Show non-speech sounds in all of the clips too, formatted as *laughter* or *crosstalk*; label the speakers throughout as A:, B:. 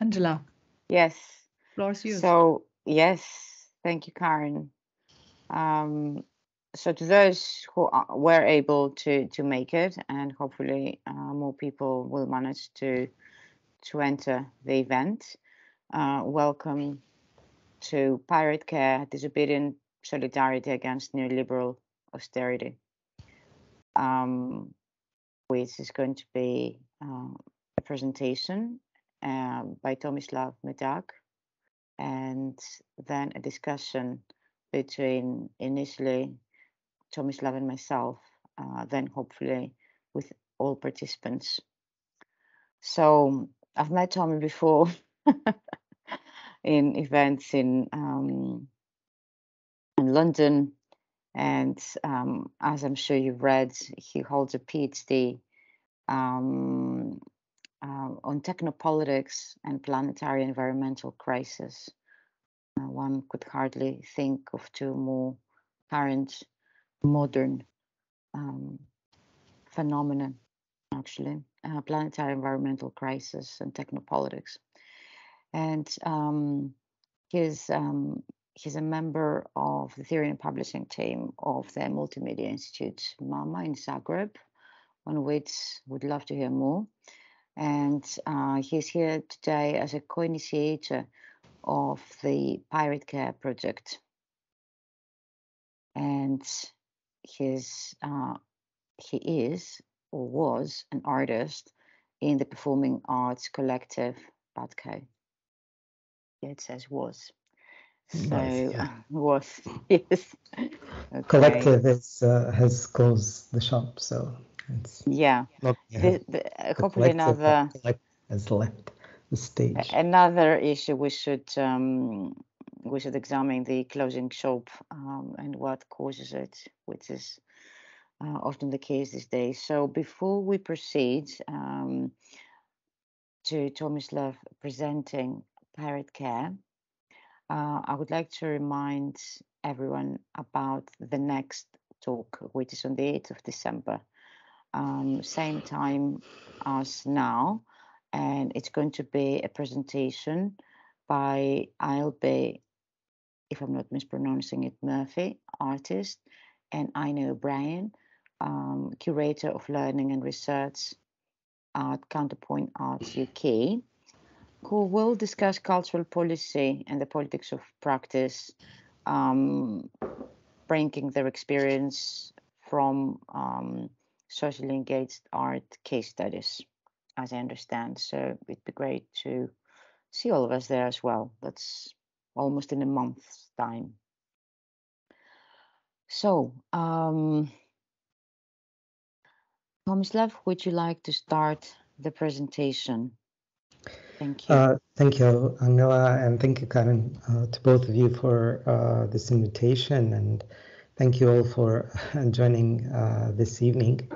A: Angela,
B: Yes.
A: floor is yours.
B: So, yes, thank you, Karen. Um, so to those who are, were able to to make it, and hopefully uh, more people will manage to to enter the event. Uh, welcome to Pirate Care: Disobedient Solidarity Against Neoliberal Austerity, um, which is going to be uh, a presentation uh, by Tomislav Medak, and then a discussion between initially Tomislav and myself, uh, then hopefully with all participants. So I've met Tommy before *laughs* in events in um, in London, and um, as I'm sure you've read, he holds a PhD um, uh, on technopolitics and planetary environmental crisis. Uh, one could hardly think of two more current, modern um, phenomenon, actually, uh, planetary environmental crisis and technopolitics. And um, he's, um, he's a member of the theory and publishing team of the Multimedia Institute MAMA in Zagreb, on which would love to hear more. And uh, he's here today as a co-initiator of the Pirate Care project. And his, uh, he is or was an artist in the performing arts collective BADco. Yeah, it says was. So *laughs*
C: Was, yeah.
B: was *laughs* yes. Okay.
C: Collective is uh, has closed the shop, so it's
B: Yeah.
C: not yeah,
B: The, the, uh, hopefully another
C: has left the stage.
B: another issue we should um, we should examine the closing shop um, and what causes it, which is uh, often the case these days. So before we proceed um, to Tomislav presenting Pirate Care, uh, I would like to remind everyone about the next talk, which is on the 8th of December, um, same time as now, and it's going to be a presentation by I'll be, if I'm not mispronouncing it, Murphy, artist, and Ina O'Brien, um, curator of learning and research at Counterpoint Arts UK, who will discuss cultural policy and the politics of practice, um, bringing their experience from um, socially engaged art case studies, as I understand. So it'd be great to see all of us there as well. That's almost in a month's time. So, um, Tomislav, would you like to start the presentation? Thank you.
C: Uh, thank you, Angela, and thank you, Karen, uh, to both of you for uh, this invitation, and thank you all for joining uh, this evening.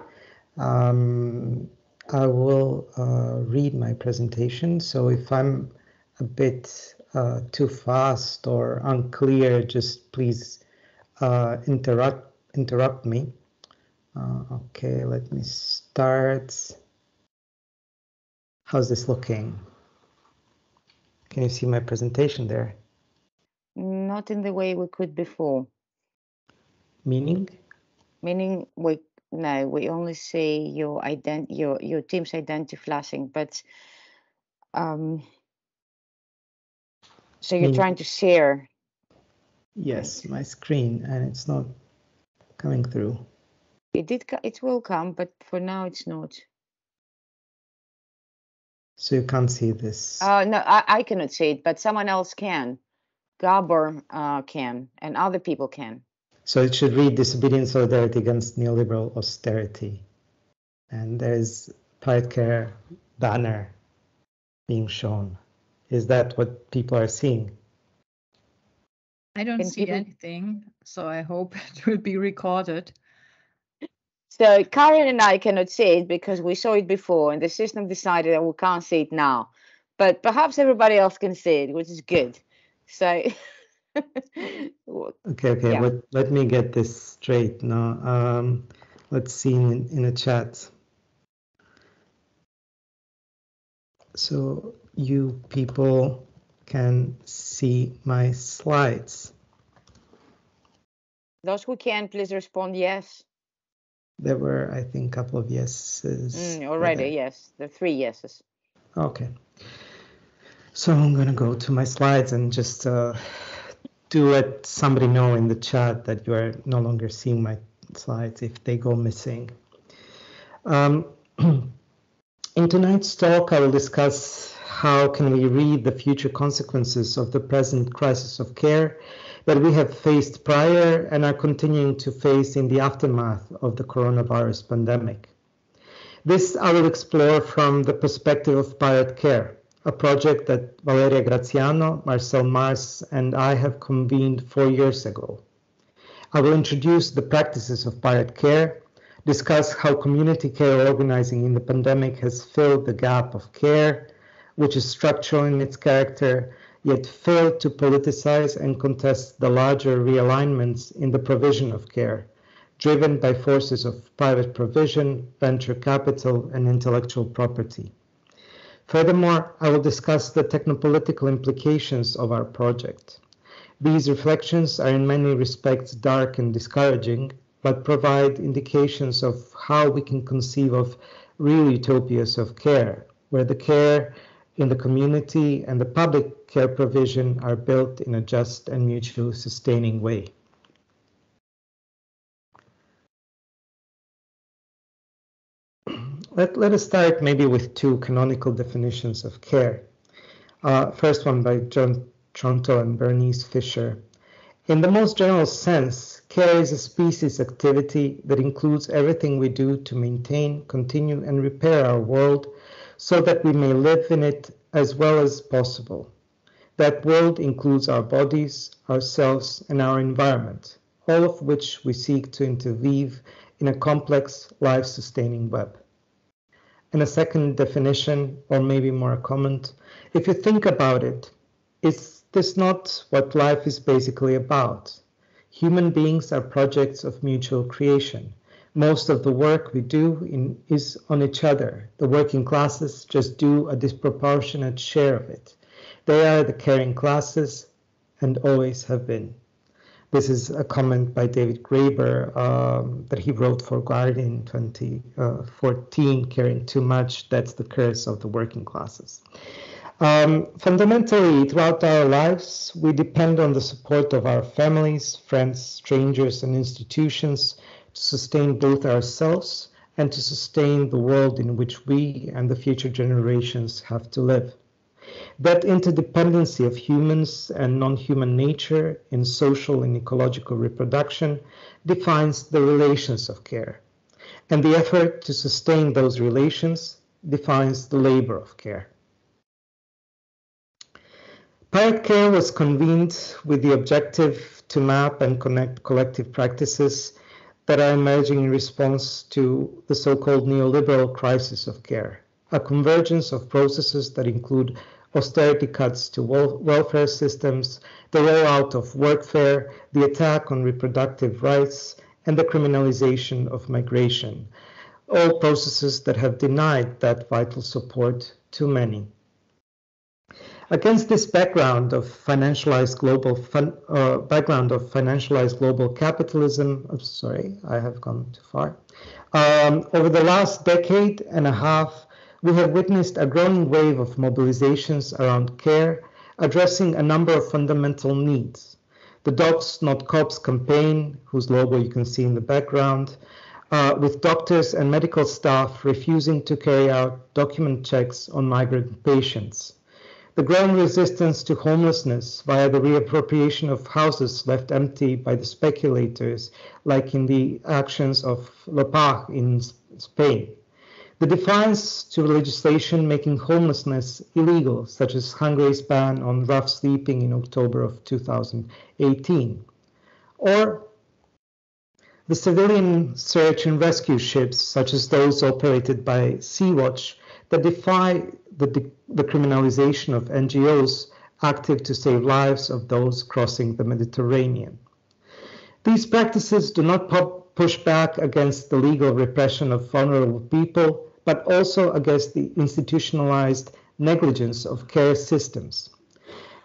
C: Um, I will uh, read my presentation, so if I'm a bit uh, too fast or unclear, just please interrupt interrupt me. okay, let me start. How's this looking? Can you see my presentation there?
B: Not in the way we could before.
C: Meaning?
B: Meaning we no, we only see your ident your your team's identity flashing, but um so you're
C: Meaning-
B: trying to share.
C: Yes, my screen, and it's not coming through.
B: It did it will come, but for now it's not.
C: So you can't see this.
B: Uh no, I, I cannot see it, but someone else can. Gabor uh can and other people can.
C: So it should read disobedient solidarity against neoliberal austerity. And there's Pirate Care banner being shown. Is that what people are seeing?
A: I don't
B: Can
A: see
B: people-
A: anything, so I hope *laughs* it will be recorded.
B: So Karen and I cannot see it because we saw it before and the system decided that we can't see it now. But perhaps everybody else can see it, which is good. So w- *laughs* *laughs*
C: Okay, okay,
B: Yeah.
C: let, let me get this straight now. Um, let's see in, in a chat. So you people can see my slides.
B: Those who can, please respond yes.
C: There were, I think, a couple of yeses.
B: Mm, already, yes. The three yeses.
C: Okay. So I'm going to go to my slides and just uh, do let somebody know in the chat that you are no longer seeing my slides if they go missing. Um, *clears throat* in tonight's talk, I will discuss how can we read the future consequences of the present crisis of care that we have faced prior and are continuing to face in the aftermath of the coronavirus pandemic. This I will explore from the perspective of Pirate Care, a project that Valeria Graziano, Marcel Mars, and I have convened four years ago. I will introduce the practices of Pirate Care, discuss how community care organizing in the pandemic has filled the gap of care, which is structural in its character, yet failed to politicize and contest the larger realignments in the provision of care, driven by forces of private provision, venture capital, and intellectual property. Furthermore, I will discuss the technopolitical implications of our project. These reflections are in many respects dark and discouraging, but provide indications of how we can conceive of real utopias of care, where the care in the community and the public care provision are built in a just and mutually sustaining way. Let, let us start maybe with two canonical definitions of care. Uh, first one by Joan Tronto and Bernice Fisher. In the most general sense, care is a species activity that includes everything we do to maintain, continue, and repair our world so that we may live in it as well as possible. That world includes our bodies, ourselves, and our environment, all of which we seek to interweave in a complex, life sustaining web. And a second definition, or maybe more a comment, if you think about it, is this not what life is basically about? Human beings are projects of mutual creation most of the work we do in, is on each other. The working classes just do a disproportionate share of it. They are the caring classes and always have been. This is a comment by David Graeber um, that he wrote for Guardian 2014, Caring Too Much, That's the Curse of the Working Classes. Um, fundamentally, throughout our lives, we depend on the support of our families, friends, strangers, and institutions to sustain both ourselves and to sustain the world in which we and the future generations have to live. That interdependency of humans and non human nature in social and ecological reproduction defines the relations of care. And the effort to sustain those relations defines the labor of care. Pirate Care was convened with the objective to map and connect collective practices that are emerging in response to the so-called neoliberal crisis of care, a convergence of processes that include austerity cuts to welfare systems, the rollout of workfare, the attack on reproductive rights, and the criminalization of migration, all processes that have denied that vital support to many. Against this background of financialized global fun, uh, background of financialized global capitalism, sorry, I have gone too far. Um, over the last decade and a half, we have witnessed a growing wave of mobilizations around care, addressing a number of fundamental needs. The Docs Not Cops campaign, whose logo you can see in the background, uh, with doctors and medical staff refusing to carry out document checks on migrant patients the growing resistance to homelessness via the reappropriation of houses left empty by the speculators, like in the actions of Lepage in Spain. The defiance to legislation making homelessness illegal, such as Hungary's ban on rough sleeping in October of 2018. Or the civilian search and rescue ships, such as those operated by Sea-Watch, that defy the, the criminalization of NGOs active to save lives of those crossing the Mediterranean. These practices do not push back against the legal repression of vulnerable people, but also against the institutionalized negligence of care systems.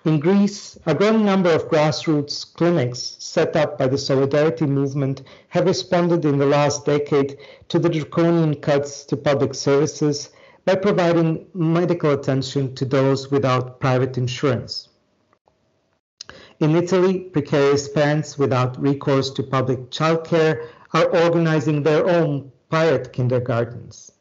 C: In Greece, a growing number of grassroots clinics set up by the Solidarity movement have responded in the last decade to the draconian cuts to public services by providing medical attention to those without private insurance. In Italy, precarious parents without recourse to public childcare are organizing their own pirate kindergartens.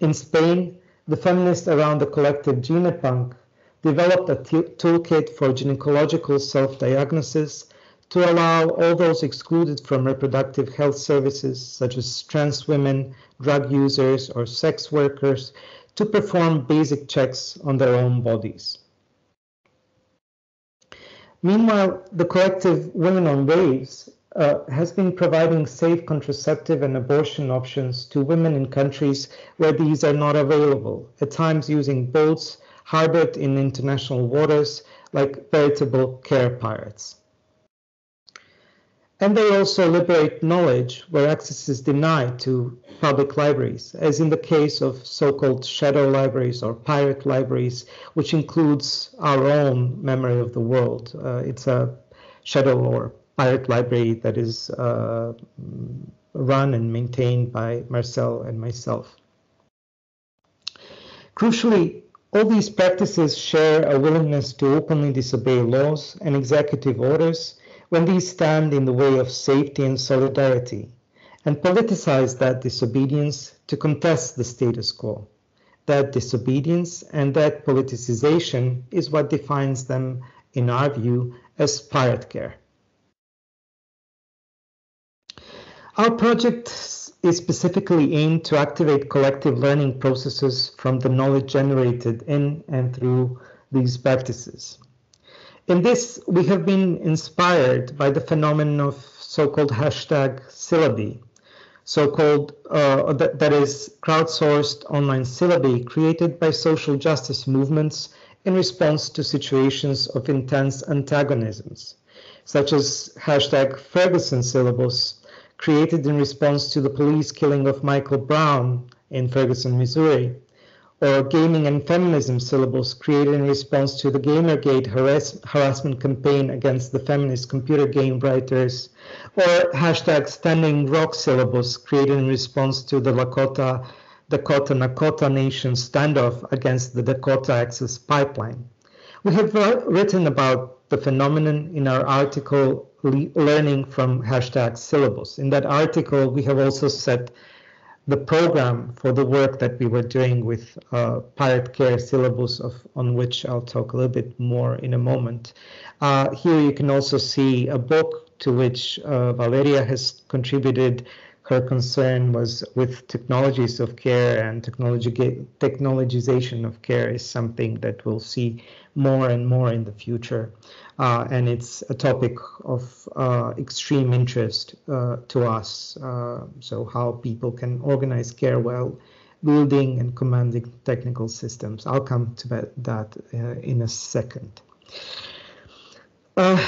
C: In Spain, the feminists around the collective Gynepunk developed a toolkit for gynecological self-diagnosis to allow all those excluded from reproductive health services, such as trans women, drug users, or sex workers, to perform basic checks on their own bodies. Meanwhile, the collective Women on Waves uh, has been providing safe contraceptive and abortion options to women in countries where these are not available, at times using boats harbored in international waters like veritable care pirates. And they also liberate knowledge where access is denied to public libraries, as in the case of so-called shadow libraries or pirate libraries, which includes our own Memory of the World. Uh, it's a shadow or pirate library that is uh, run and maintained by Marcel and myself. Crucially, all these practices share a willingness to openly disobey laws and executive orders when these stand in the way of safety and solidarity, and politicize that disobedience to contest the status quo. That disobedience and that politicization is what defines them, in our view, as pirate care. Our project is specifically aimed to activate collective learning processes from the knowledge generated in and through these practices. In this, we have been inspired by the phenomenon of so-called hashtag syllabi, so-called, uh, that, that is crowdsourced online syllabi created by social justice movements in response to situations of intense antagonisms, such as hashtag Ferguson syllabus, created in response to the police killing of Michael Brown in Ferguson, Missouri, or gaming and feminism syllabus created in response to the Gamergate harass harassment campaign against the feminist computer game writers, or hashtag Standing Rock syllabus created in response to the Lakota Dakota Nakota Nation standoff against the Dakota Access Pipeline. We have written about the phenomenon in our article learning from hashtag syllabus. In that article, we have also set the program for the work that we were doing with uh, pirate care syllabus of, on which I'll talk a little bit more in a moment. Uh, here you can also see a book to which uh, Valeria has contributed. Her concern was with technologies of care and technology technologization of care is something that we'll see more and more in the future uh, and it's a topic of uh, extreme interest uh, to us. Uh, so how people can organize care well, building and commanding technical systems. I'll come to that uh, in a second. Uh,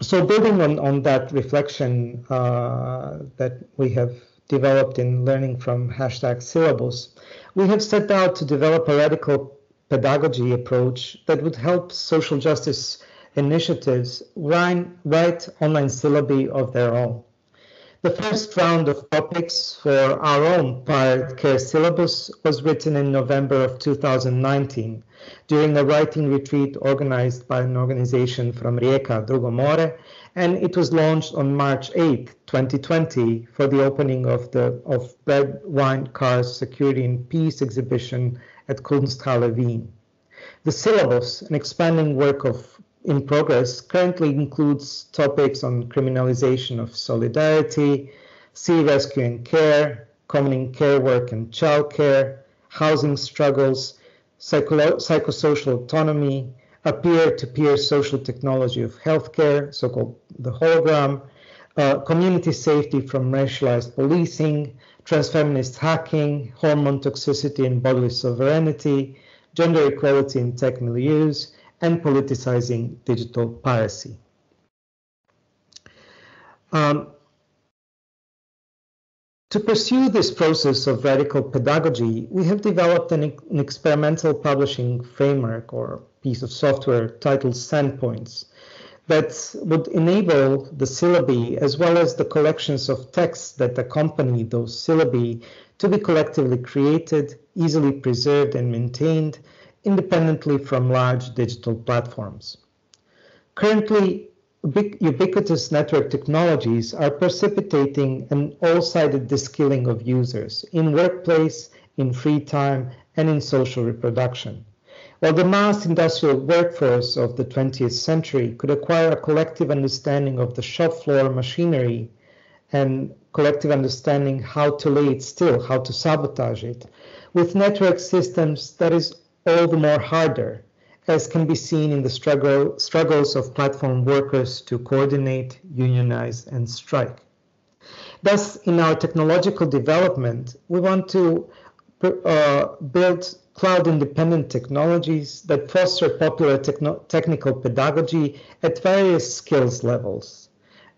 C: so building on, on that reflection that we have developed in learning from hashtag syllabus, we have set out to develop a radical pedagogy approach that would help social justice initiatives write, online syllabi of their own. The first round of topics for our own pirate care syllabus was written in November of 2019 during a writing retreat organized by an organization from Rijeka, Drugo more, and it was launched on March 8, 2020 for the opening of the of Bread, Wine, Cars, Security and Peace exhibition at Kunsthalle Wien. The syllabus, an expanding work of in progress, currently includes topics on criminalization of solidarity, sea rescue and care, common care work and child care, housing struggles, psycho psychosocial autonomy, a peer-to-peer -peer social technology of healthcare, so-called the hologram, uh, community safety from racialized policing, transfeminist hacking, hormone toxicity and bodily sovereignty, gender equality in tech milieus, and politicizing digital piracy. Um, To pursue this process of radical pedagogy, we have developed an, an experimental publishing framework or piece of software titled Sandpoints that would enable the syllabi as well as the collections of texts that accompany those syllabi to be collectively created, easily preserved and maintained independently from large digital platforms. Currently, ubiquitous network technologies are precipitating an all-sided deskilling of users in workplace, in free time, and in social reproduction. While the mass industrial workforce of the 20th century could acquire a collective understanding of the shop floor machinery and collective understanding how to lay it still, how to sabotage it, with network systems that is all the more harder as can be seen in the struggle, struggles of platform workers to coordinate, unionize, and strike. Thus, in our technological development, we want to uh, build cloud-independent technologies that foster popular technical pedagogy at various skills levels,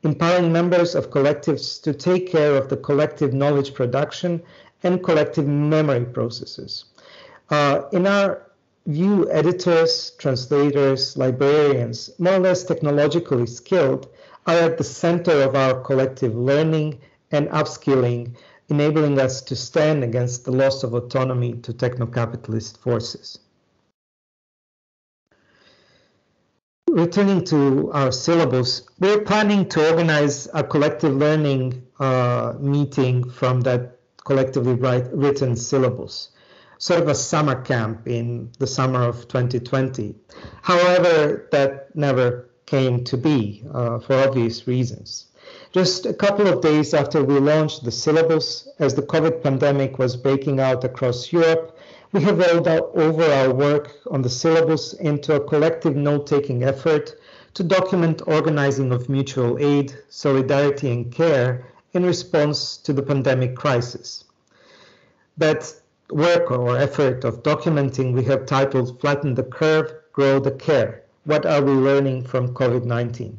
C: empowering members of collectives to take care of the collective knowledge production and collective memory processes. Uh, in our view editors, translators, librarians, more or less technologically skilled, are at the center of our collective learning and upskilling, enabling us to stand against the loss of autonomy to techno-capitalist forces. Returning to our syllabus, we're planning to organize a collective learning uh, meeting from that collectively write, written syllabus sort of a summer camp in the summer of 2020. However, that never came to be uh, for obvious reasons. Just a couple of days after we launched the syllabus, as the COVID pandemic was breaking out across Europe, we have rolled out over our work on the syllabus into a collective note-taking effort to document organizing of mutual aid, solidarity and care in response to the pandemic crisis. That work or effort of documenting we have titled Flatten the Curve, Grow the Care. What are we learning from COVID-19?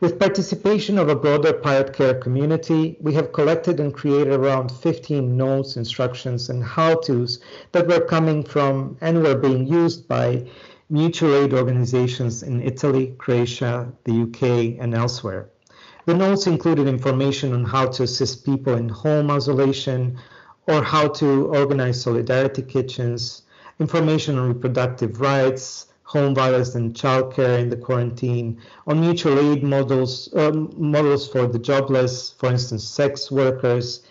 C: With participation of a broader Pirate Care community, we have collected and created around 15 notes, instructions, and how-tos that were coming from and were being used by mutual aid organizations in Italy, Croatia, the UK, and elsewhere. The notes included information on how to assist people in home isolation, or how to organize solidarity kitchens, information on reproductive rights, home violence and childcare in the quarantine, on mutual aid models, um, models for the jobless, for instance, sex workers,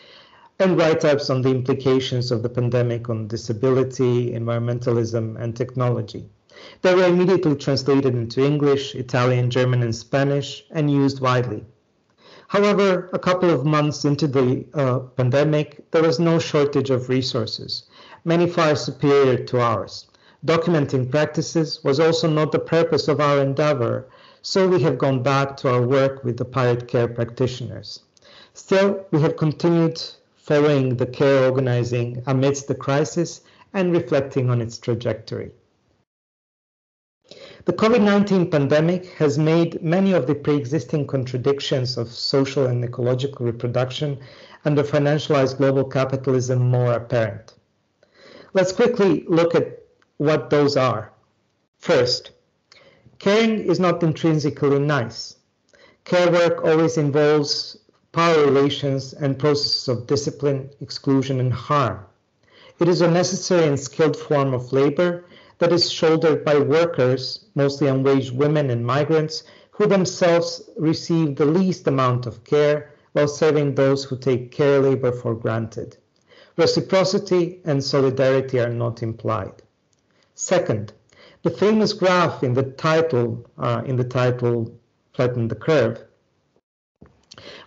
C: and write-ups on the implications of the pandemic on disability, environmentalism, and technology. They were immediately translated into English, Italian, German, and Spanish, and used widely. However, a couple of months into the uh, pandemic, there was no shortage of resources, many far superior to ours. Documenting practices was also not the purpose of our endeavor, so we have gone back to our work with the pirate care practitioners. Still, we have continued following the care organizing amidst the crisis and reflecting on its trajectory. The COVID-19 pandemic has made many of the pre-existing contradictions of social and ecological reproduction under financialized global capitalism more apparent. Let's quickly look at what those are. First, caring is not intrinsically nice. Care work always involves power relations and processes of discipline, exclusion, and harm. It is a necessary and skilled form of labor that is shouldered by workers, mostly unwaged women and migrants, who themselves receive the least amount of care while serving those who take care labor for granted. Reciprocity and solidarity are not implied. Second, the famous graph in the title, uh, in the title, flatten the curve,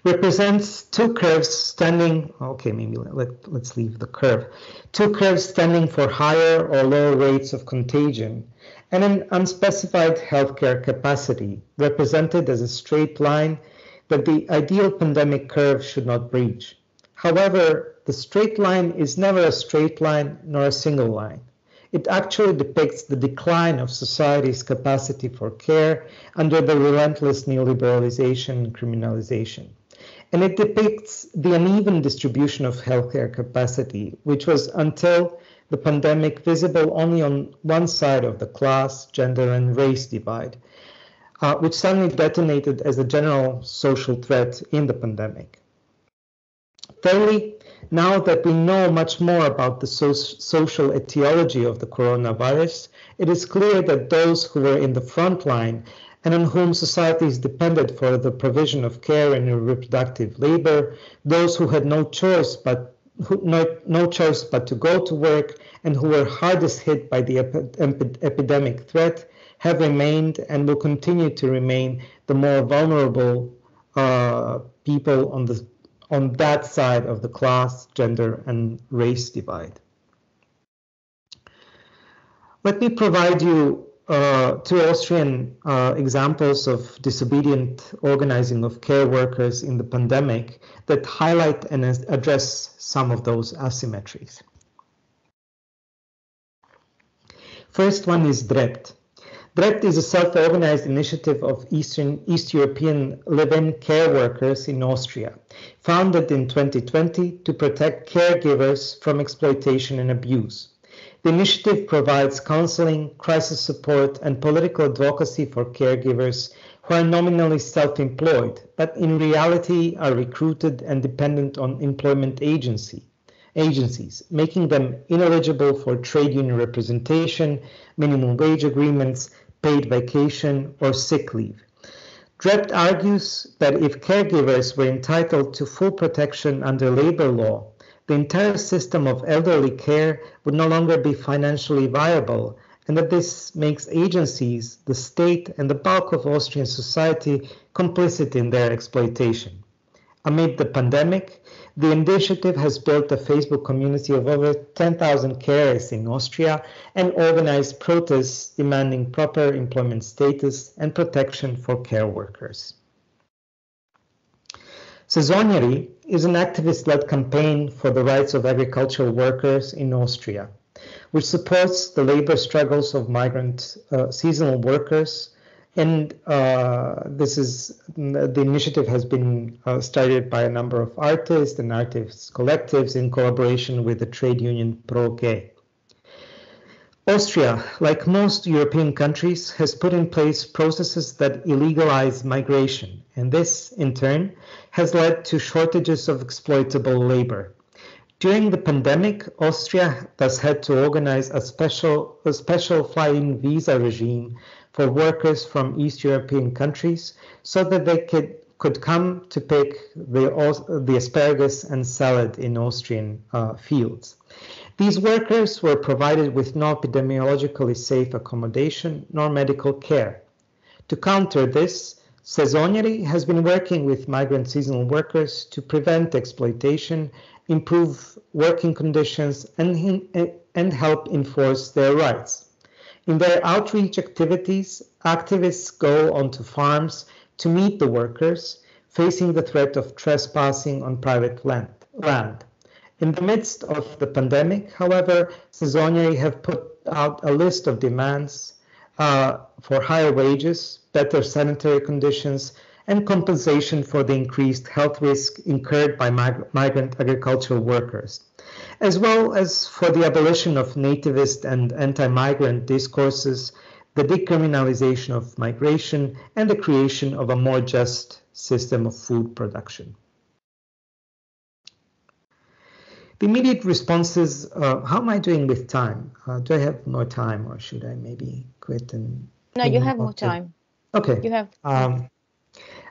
C: represents two curves standing, okay, maybe let, let's leave the curve, two curves standing for higher or lower rates of contagion and an unspecified healthcare capacity represented as a straight line that the ideal pandemic curve should not breach. However, the straight line is never a straight line nor a single line. It actually depicts the decline of society's capacity for care under the relentless neoliberalization and criminalization. and it depicts the uneven distribution of healthcare capacity, which was until the pandemic visible only on one side of the class, gender, and race divide, uh, which suddenly detonated as a general social threat in the pandemic. Thirdly, now that we know much more about the so social etiology of the coronavirus, it is clear that those who were in the front line and on whom societies depended for the provision of care and reproductive labor, those who had no choice but who, no, no choice but to go to work and who were hardest hit by the epidemic threat have remained and will continue to remain the more vulnerable uh, people on the on that side of the class, gender, and race divide. Let me provide you uh, two Austrian uh, examples of disobedient organizing of care workers in the pandemic that highlight and address some of those asymmetries. First one is DREPT. DREPT is a self-organized initiative of Eastern, East European live-in care workers in Austria, founded in 2020 to protect caregivers from exploitation and abuse. The initiative provides counseling, crisis support, and political advocacy for caregivers who are nominally self-employed, but in reality are recruited and dependent on employment agency, agencies, making them ineligible for trade union representation, minimum wage agreements, paid vacation, or sick leave. DREPT argues that if caregivers were entitled to full protection under labor law, the entire system of elderly care would no longer be financially viable, and that this makes agencies, the state, and the bulk of Austrian society complicit in their exploitation. Amid the pandemic, the initiative has built a Facebook community of over 10,000 carers in Austria and organized protests demanding proper employment status and protection for care workers. Sezonieri is an activist-led campaign for the rights of agricultural workers in Austria, which supports the labor struggles of migrant uh, seasonal workers. And uh, this is the initiative has been uh, started by a number of artists and artists collectives in collaboration with the trade union PRO-GE. Austria, like most European countries, has put in place processes that illegalize migration, and this, in turn, has led to shortages of exploitable labor. During the pandemic, Austria thus had to organize a special, a special fly-in visa regime for workers from East European countries so that they could, could come to pick the, the asparagus and salad in Austrian uh, fields. These workers were provided with no epidemiologically safe accommodation nor medical care. To counter this, Sezonieri has been working with migrant seasonal workers to prevent exploitation, improve working conditions, and, and help enforce their rights. In their outreach activities, activists go onto farms to meet the workers facing the threat of trespassing on private land. land. In the midst of the pandemic, however, Sezonieri have put out a list of demands uh, for higher wages, better sanitary conditions, and compensation for the increased health risk incurred by mig migrant agricultural workers, as well as for the abolition of nativist and anti-migrant discourses, the decriminalization of migration, and the creation of a more just system of food production. The immediate responses, uh, how am I doing with time? Uh, do I have more time or should I maybe quit and...
B: No, you have more time.
C: Okay.
B: You have...
C: Um,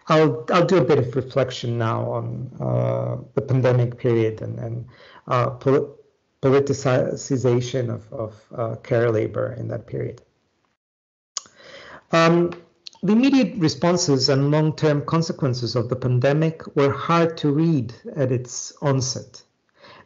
C: I'll, I'll do a bit of reflection now on uh, the pandemic period and, and uh, polit politicization of, of uh, care labor in that period. Um, the immediate responses and long-term consequences of the pandemic were hard to read at its onset.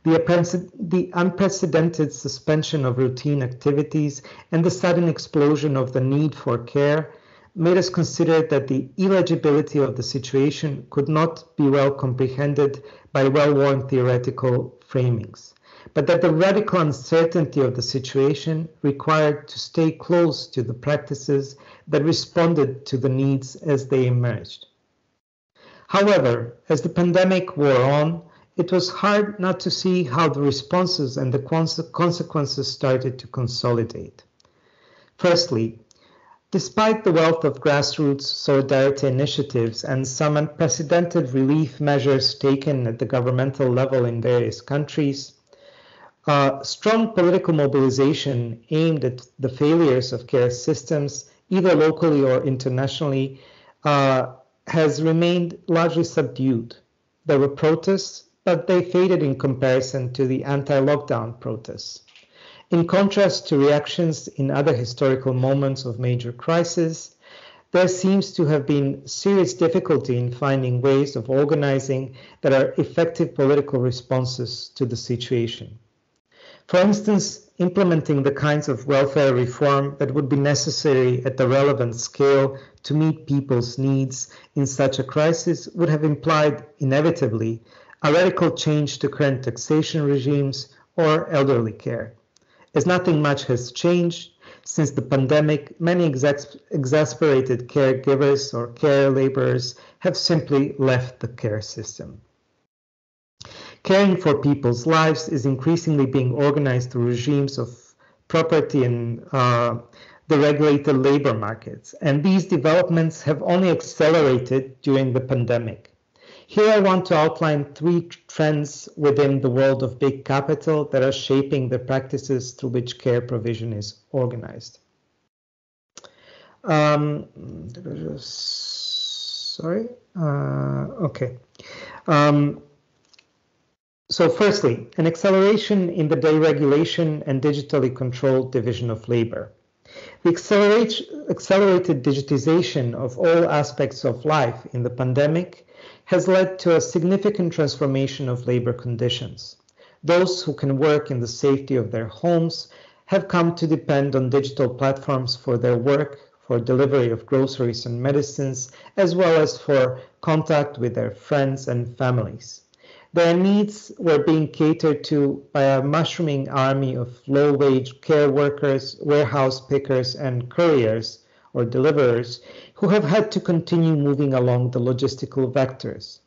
C: The, the unprecedented suspension of routine activities and the sudden explosion of the need for care made us consider that the illegibility of the situation could not be well comprehended by well-worn theoretical framings, but that the radical uncertainty of the situation required to stay close to the practices that responded to the needs as they emerged. However, as the pandemic wore on, it was hard not to see how the responses and the consequences started to consolidate. Firstly, despite the wealth of grassroots solidarity initiatives and some unprecedented relief measures taken at the governmental level in various countries, uh, strong political mobilization aimed at the failures of care systems, either locally or internationally, uh, has remained largely subdued. There were protests, but they faded in comparison to the anti lockdown protests. In contrast to reactions in other historical moments of major crisis, there seems to have been serious difficulty in finding ways of organizing that are effective political responses to the situation. For instance, implementing the kinds of welfare reform that would be necessary at the relevant scale to meet people's needs in such a crisis would have implied, inevitably, a radical change to current taxation regimes or elderly care. As nothing much has changed since the pandemic, many exas exasperated caregivers or care laborers have simply left the care system. Caring for people's lives is increasingly being organized through regimes of property and uh, the regulated labor markets. And these developments have only accelerated during the pandemic. Here I want to outline three trends within the world of big capital that are shaping the practices through which care provision is organized. Um, sorry, uh, okay. Um, so firstly, an acceleration in the deregulation and digitally controlled division of labor. The accelerated digitization of all aspects of life in the pandemic has led to a significant transformation of labor conditions. Those who can work in the safety of their homes have come to depend on digital platforms for their work, for delivery of groceries and medicines, as well as for contact with their friends and families. Their needs were being catered to by a mushrooming army of low wage care workers, warehouse pickers, and couriers or deliverers who have had to continue moving along the logistical vectors.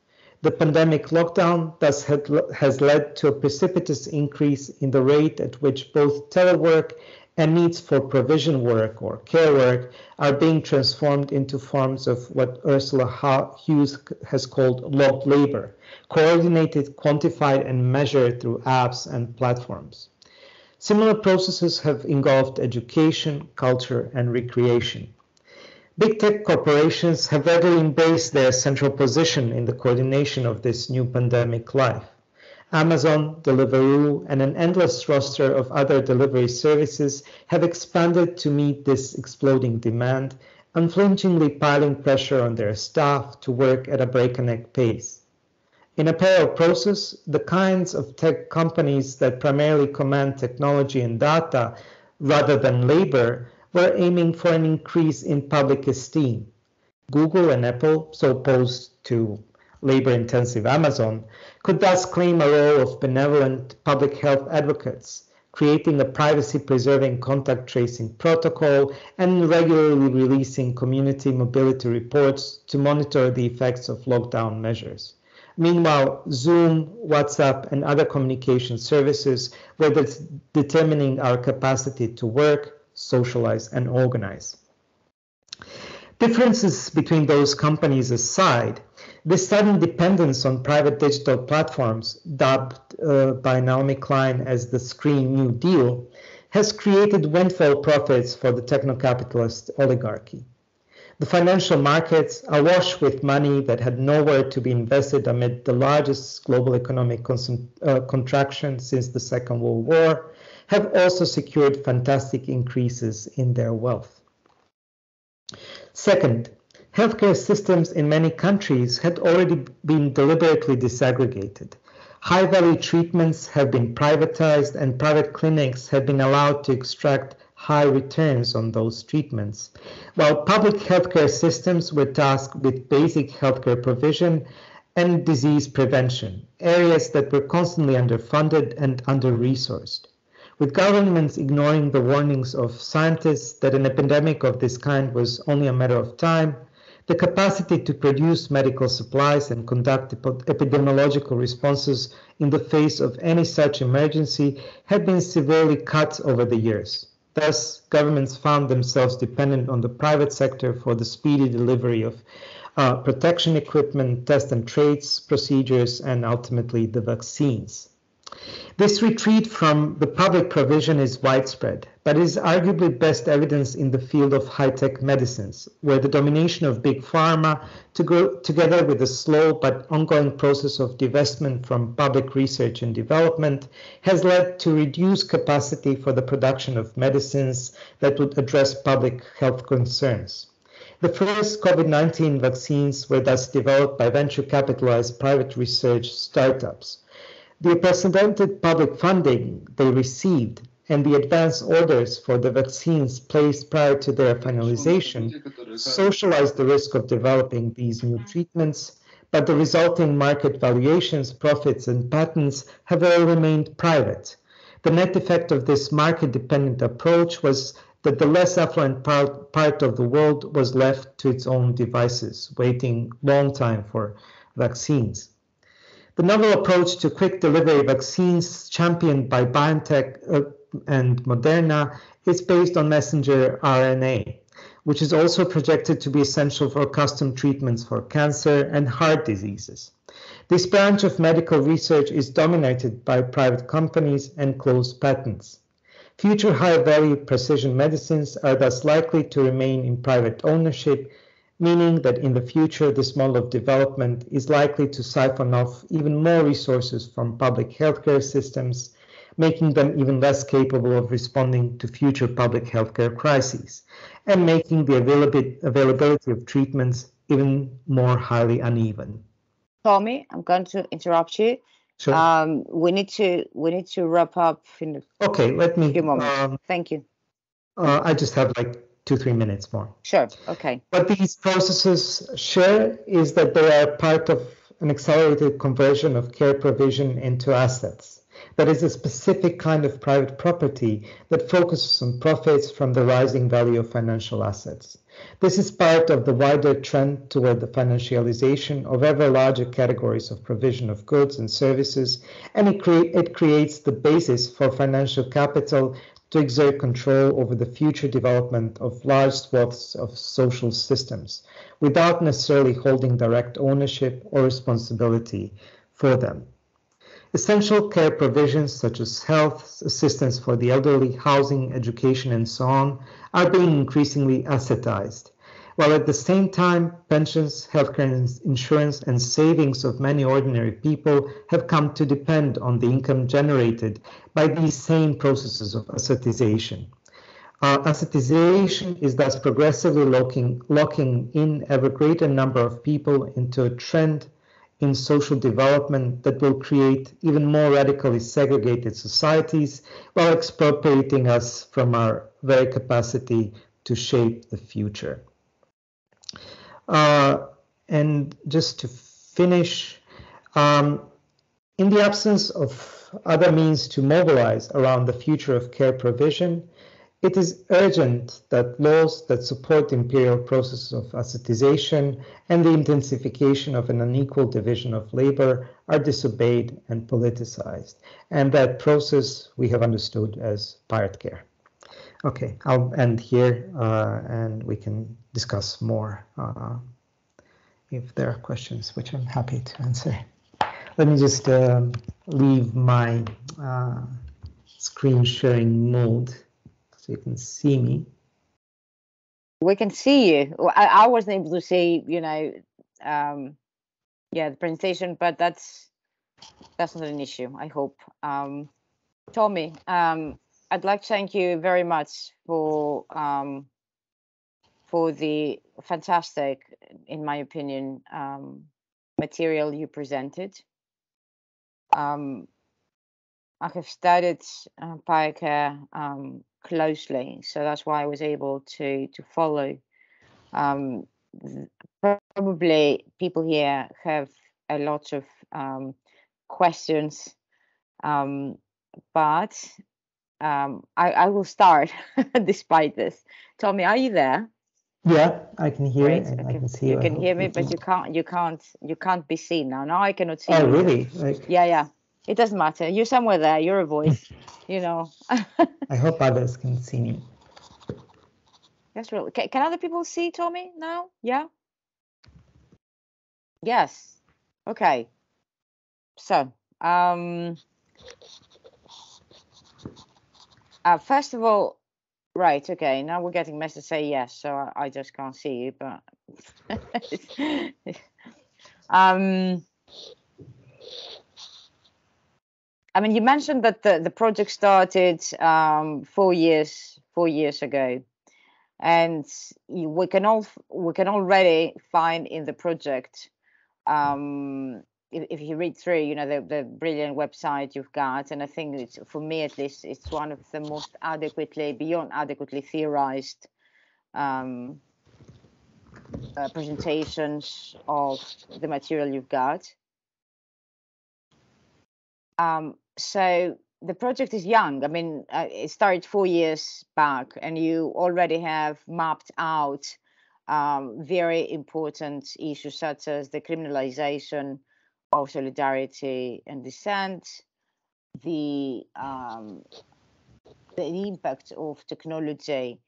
C: The pandemic lockdown thus had, has led to a precipitous increase in the rate at which both telework and needs for provision work or care work are being transformed into forms of what Ursula Huws has called logged labor, coordinated, quantified, and measured through apps and platforms. Similar processes have engulfed education, culture, and recreation. Big tech corporations have readily embraced their central position in the coordination of this new pandemic life. Amazon, Deliveroo, and an endless roster of other delivery services have expanded to meet this exploding demand, unflinchingly piling pressure on their staff to work at a breakneck pace. In a parallel process, the kinds of tech companies that primarily command technology and data rather than labor were aiming for an increase in public esteem. Google and Apple, so opposed to labor intensive Amazon, could thus claim a role of benevolent public health advocates, creating a privacy preserving contact tracing protocol and regularly releasing community mobility reports to monitor the effects of lockdown measures. Meanwhile, Zoom, WhatsApp, and other communication services were determining our capacity to work, socialize, and organize. Differences between those companies aside, the sudden dependence on private digital platforms, dubbed uh, by Naomi Klein as the Screen New Deal, has created windfall profits for the techno-capitalist oligarchy. The financial markets, are awash with money that had nowhere to be invested amid the largest global economic uh, contraction since the Second World War, have also secured fantastic increases in their wealth. Second, healthcare systems in many countries had already been deliberately disaggregated. High value treatments have been privatized, and private clinics have been allowed to extract high returns on those treatments, while public healthcare systems were tasked with basic healthcare provision and disease prevention, areas that were constantly underfunded and under-resourced. With governments ignoring the warnings of scientists that an epidemic of this kind was only a matter of time, the capacity to produce medical supplies and conduct epidemiological responses in the face of any such emergency had been severely cut over the years. Thus, governments found themselves dependent on the private sector for the speedy delivery of uh, protection equipment, test and trace procedures, and ultimately the vaccines. This retreat from the public provision is widespread, but is arguably best evidenced in the field of high-tech medicines, where the domination of big pharma, to go, together with the slow but ongoing process of divestment from public research and development, has led to reduced capacity for the production of medicines that would address public health concerns. The first COVID-19 vaccines were thus developed by venture capitalized private research startups. The unprecedented public funding they received and the advance orders for the vaccines placed prior to their finalization socialized the risk of developing these new treatments, but the resulting market valuations, profits, and patents have all remained private. The net effect of this market dependent approach was that the less affluent part, part of the world was left to its own devices, waiting long time for vaccines. The novel approach to quick delivery vaccines championed by BioNTech uh, and Moderna is based on messenger RNA, which is also projected to be essential for custom treatments for cancer and heart diseases. This branch of medical research is dominated by private companies and closed patents. Future high value precision medicines are thus likely to remain in private ownership meaning that in the future this model of development is likely to siphon off even more resources from public healthcare systems, making them even less capable of responding to future public healthcare crises, and making the availability of treatments even more highly uneven.
B: Tommy, I'm going to interrupt you. Sure. Um, we need to we need to wrap up in
C: a okay. Let me.
B: Few moments. Um, Thank you.
C: Uh, I just have like two, three minutes more.
B: Sure. Okay.
C: What these processes share is that they are part of an accelerated conversion of care provision into assets. That is a specific kind of private property that focuses on profits from the rising value of financial assets. This is part of the wider trend toward the financialization of ever larger categories of provision of goods and services, and it, cre- it creates the basis for financial capital to exert control over the future development of large swaths of social systems without necessarily holding direct ownership or responsibility for them. Essential care provisions such as health, assistance for the elderly, housing, education, and so on are being increasingly assetized while at the same time, pensions, healthcare insurance, and savings of many ordinary people have come to depend on the income generated by these same processes of assetization. Uh, assetization is thus progressively locking, locking in ever greater number of people into a trend in social development that will create even more radically segregated societies while expropriating us from our very capacity to shape the future. Uh, and just to finish, um, in the absence of other means to mobilize around the future of care provision, it is urgent that laws that support the imperial process of assetization and the intensification of an unequal division of labor are disobeyed and politicized. And that process we have understood as pirate care. Okay, I'll end here uh, and we can discuss more uh, if there are questions, which I'm happy to answer. Let me just um, leave my uh, screen sharing mode so you can see me.
B: We can see you. I, I wasn't able to see, you know, um, yeah, the presentation, but that's that's not an issue. I hope. Um, Tommy, um, I'd like to thank you very much for um, for the fantastic, in my opinion, um, material you presented. Um, I have studied uh, Pioneer um, closely, so that's why I was able to to follow. Um, probably people here have a lot of um, questions, um, but um, I, I will start *laughs* despite this. Tommy, are you there?
C: Yeah, I can hear
B: Great.
C: it and I can see
B: You
C: you.
B: Can hear me, but you can't. You can't. You can't be seen now. Now I cannot see.
C: Oh,
B: you.
C: really? Like,
B: Yeah, yeah. It doesn't matter. You're somewhere there. You're a voice. *laughs* you know.
C: I hope others can see me.
B: That's real. Can, can other people see Tommy now? Yeah. Yes. Okay. So, um, uh, first of all, right. Okay. Now we're getting messages say yes. So I, I just can't see you, but *laughs* um, I mean, you mentioned that the the project started um four years four years ago and we can all we can already find in the project um if, if you read through you know the, the brilliant website you've got and i think it's for me at least it's one of the most adequately beyond adequately theorized um uh, presentations of the material you've got um so the project is young. I mean, uh, it started four years back, and you already have mapped out um, very important issues such as the criminalization of solidarity and dissent, the um, the impact of technology,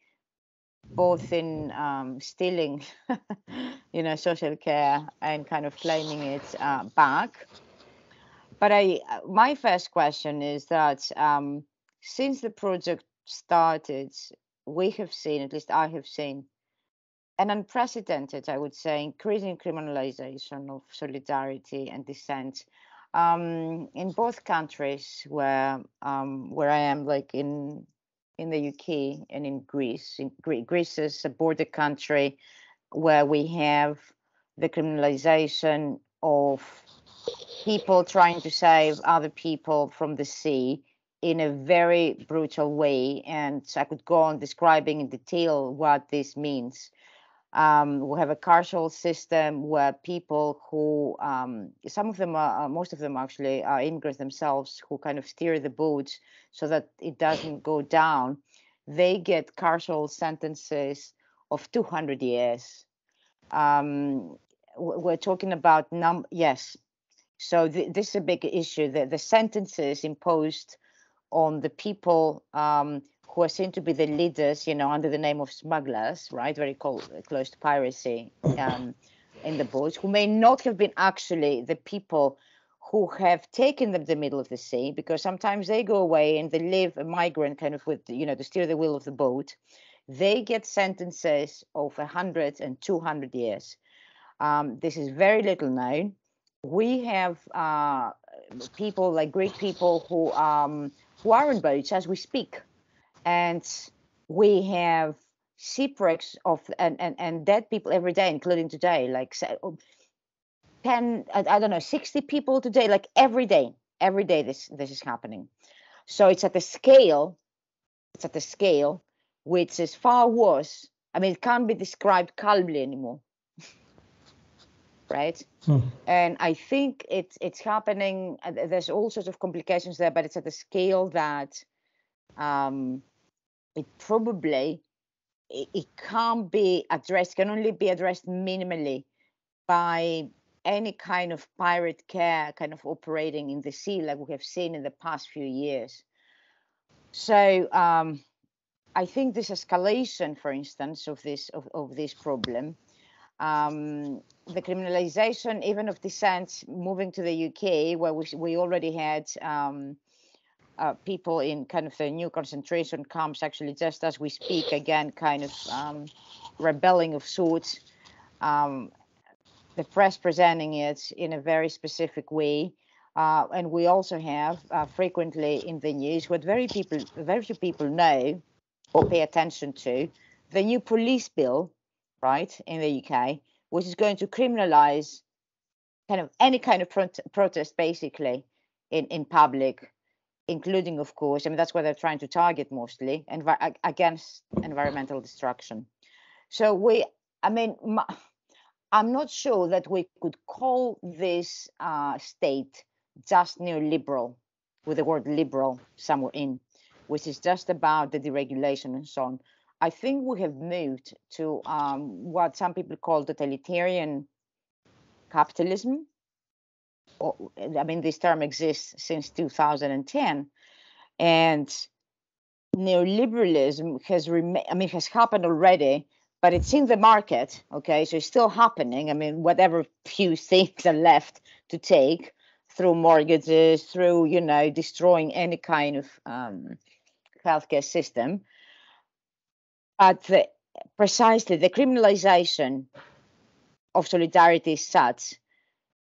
B: both in um, stealing, *laughs* you know, social care and kind of claiming it uh, back. But I, uh, my first question is that um, since the project started, we have seen, at least I have seen, an unprecedented, I would say, increasing criminalization of solidarity and dissent um, in both countries where um, where I am, like in in the UK and in Greece. In Gre- Greece is a border country where we have the criminalization of people trying to save other people from the sea in a very brutal way. And I could go on describing in detail what this means. Um, we have a carceral system where people who, um, some of them are, uh, most of them actually are immigrants themselves who kind of steer the boat so that it doesn't go down. They get carceral sentences of 200 years. Um, we're talking about num yes so th- this is a big issue. The, the sentences imposed on the people um, who are seen to be the leaders, you know, under the name of smugglers, right, very close, close to piracy um, in the boats, who may not have been actually the people who have taken them to the middle of the sea, because sometimes they go away and they live a migrant kind of with, you know, to steer the wheel of the boat. They get sentences of 100 and 200 years. Um, this is very little known we have uh, people like Greek people who um, who are in boats as we speak, and we have shipwrecks of and, and, and dead people every day, including today, like se- oh, ten I, I don't know sixty people today, like every day, every day this this is happening. So it's at the scale, it's at the scale which is far worse. I mean, it can't be described calmly anymore, *laughs* right?
C: Hmm.
B: and I think it's it's happening. uh, There's all sorts of complications there, but it's at the scale that um, it probably it, it can't be addressed. Can only be addressed minimally by any kind of pirate care kind of operating in the sea, like we have seen in the past few years. So um, I think this escalation, for instance, of this of, of this problem um, the criminalization even of dissent moving to the UK, where we, we already had um, uh, people in kind of the new concentration camps, actually, just as we speak, again, kind of um, rebelling of sorts. Um, the press presenting it in a very specific way. Uh, and we also have uh, frequently in the news what very people, very few people know or pay attention to, the new police bill right, in the UK, which is going to criminalize kind of any kind of prot- protest, basically, in, in public, including, of course, I mean, that's what they're trying to target mostly, envi- against environmental destruction. So we, I mean, I'm not sure that we could call this uh, state just neoliberal, with the word liberal somewhere in, which is just about the deregulation and so on. I think we have moved to um, what some people call totalitarian capitalism. I mean, this term exists since 2010, and neoliberalism has remained. I mean, has happened already, but it's in the market. Okay, so it's still happening. I mean, whatever few *laughs* things are left to take through mortgages, through you know destroying any kind of um, healthcare system but the, precisely the criminalization of solidarity is such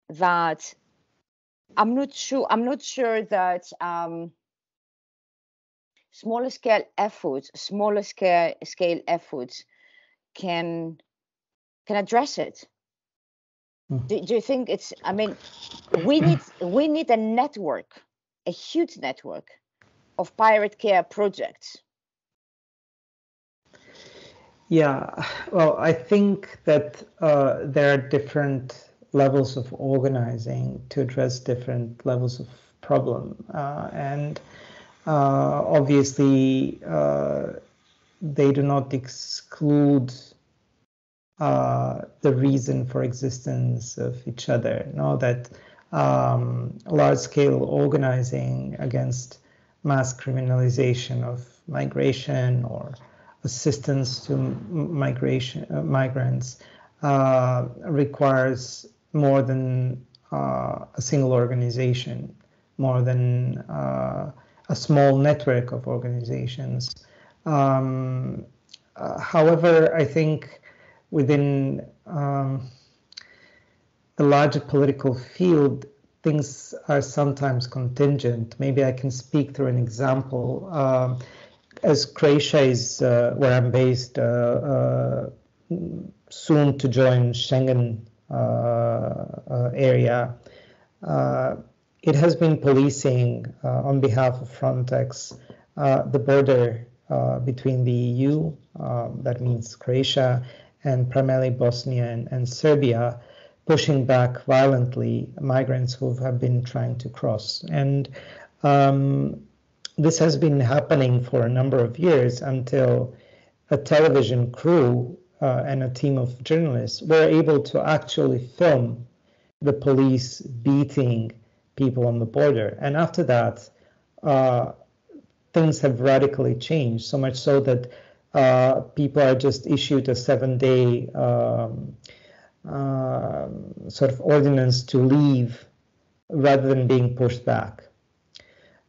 B: that I'm not sure. I'm not sure that um, smaller scale efforts, smaller scale scale efforts, can can address it. Mm. Do, do you think it's? I mean, we need we need a network, a huge network of pirate care projects
C: yeah, well, I think that uh, there are different levels of organizing to address different levels of problem, uh, and uh, obviously uh, they do not exclude uh, the reason for existence of each other. Know that um, large-scale organizing against mass criminalization of migration or assistance to migration uh, migrants uh, requires more than uh, a single organization, more than uh, a small network of organizations. Um, uh, however, I think within um, the larger political field, things are sometimes contingent. Maybe I can speak through an example. Um, as Croatia is uh, where I'm based, uh, uh, soon to join Schengen Uh, uh, area, uh, it has been policing on behalf of Frontex the border between the EU, um, that means Croatia, and primarily Bosnia and, and Serbia, pushing back violently migrants who have been trying to cross. And um, this has been happening for a number of years until a television crew uh, and a team of journalists were able to actually film the police beating people on the border. And after that, uh, things have radically changed, so much so that uh, people are just issued a seven day um, uh, sort of ordinance to leave rather than being pushed back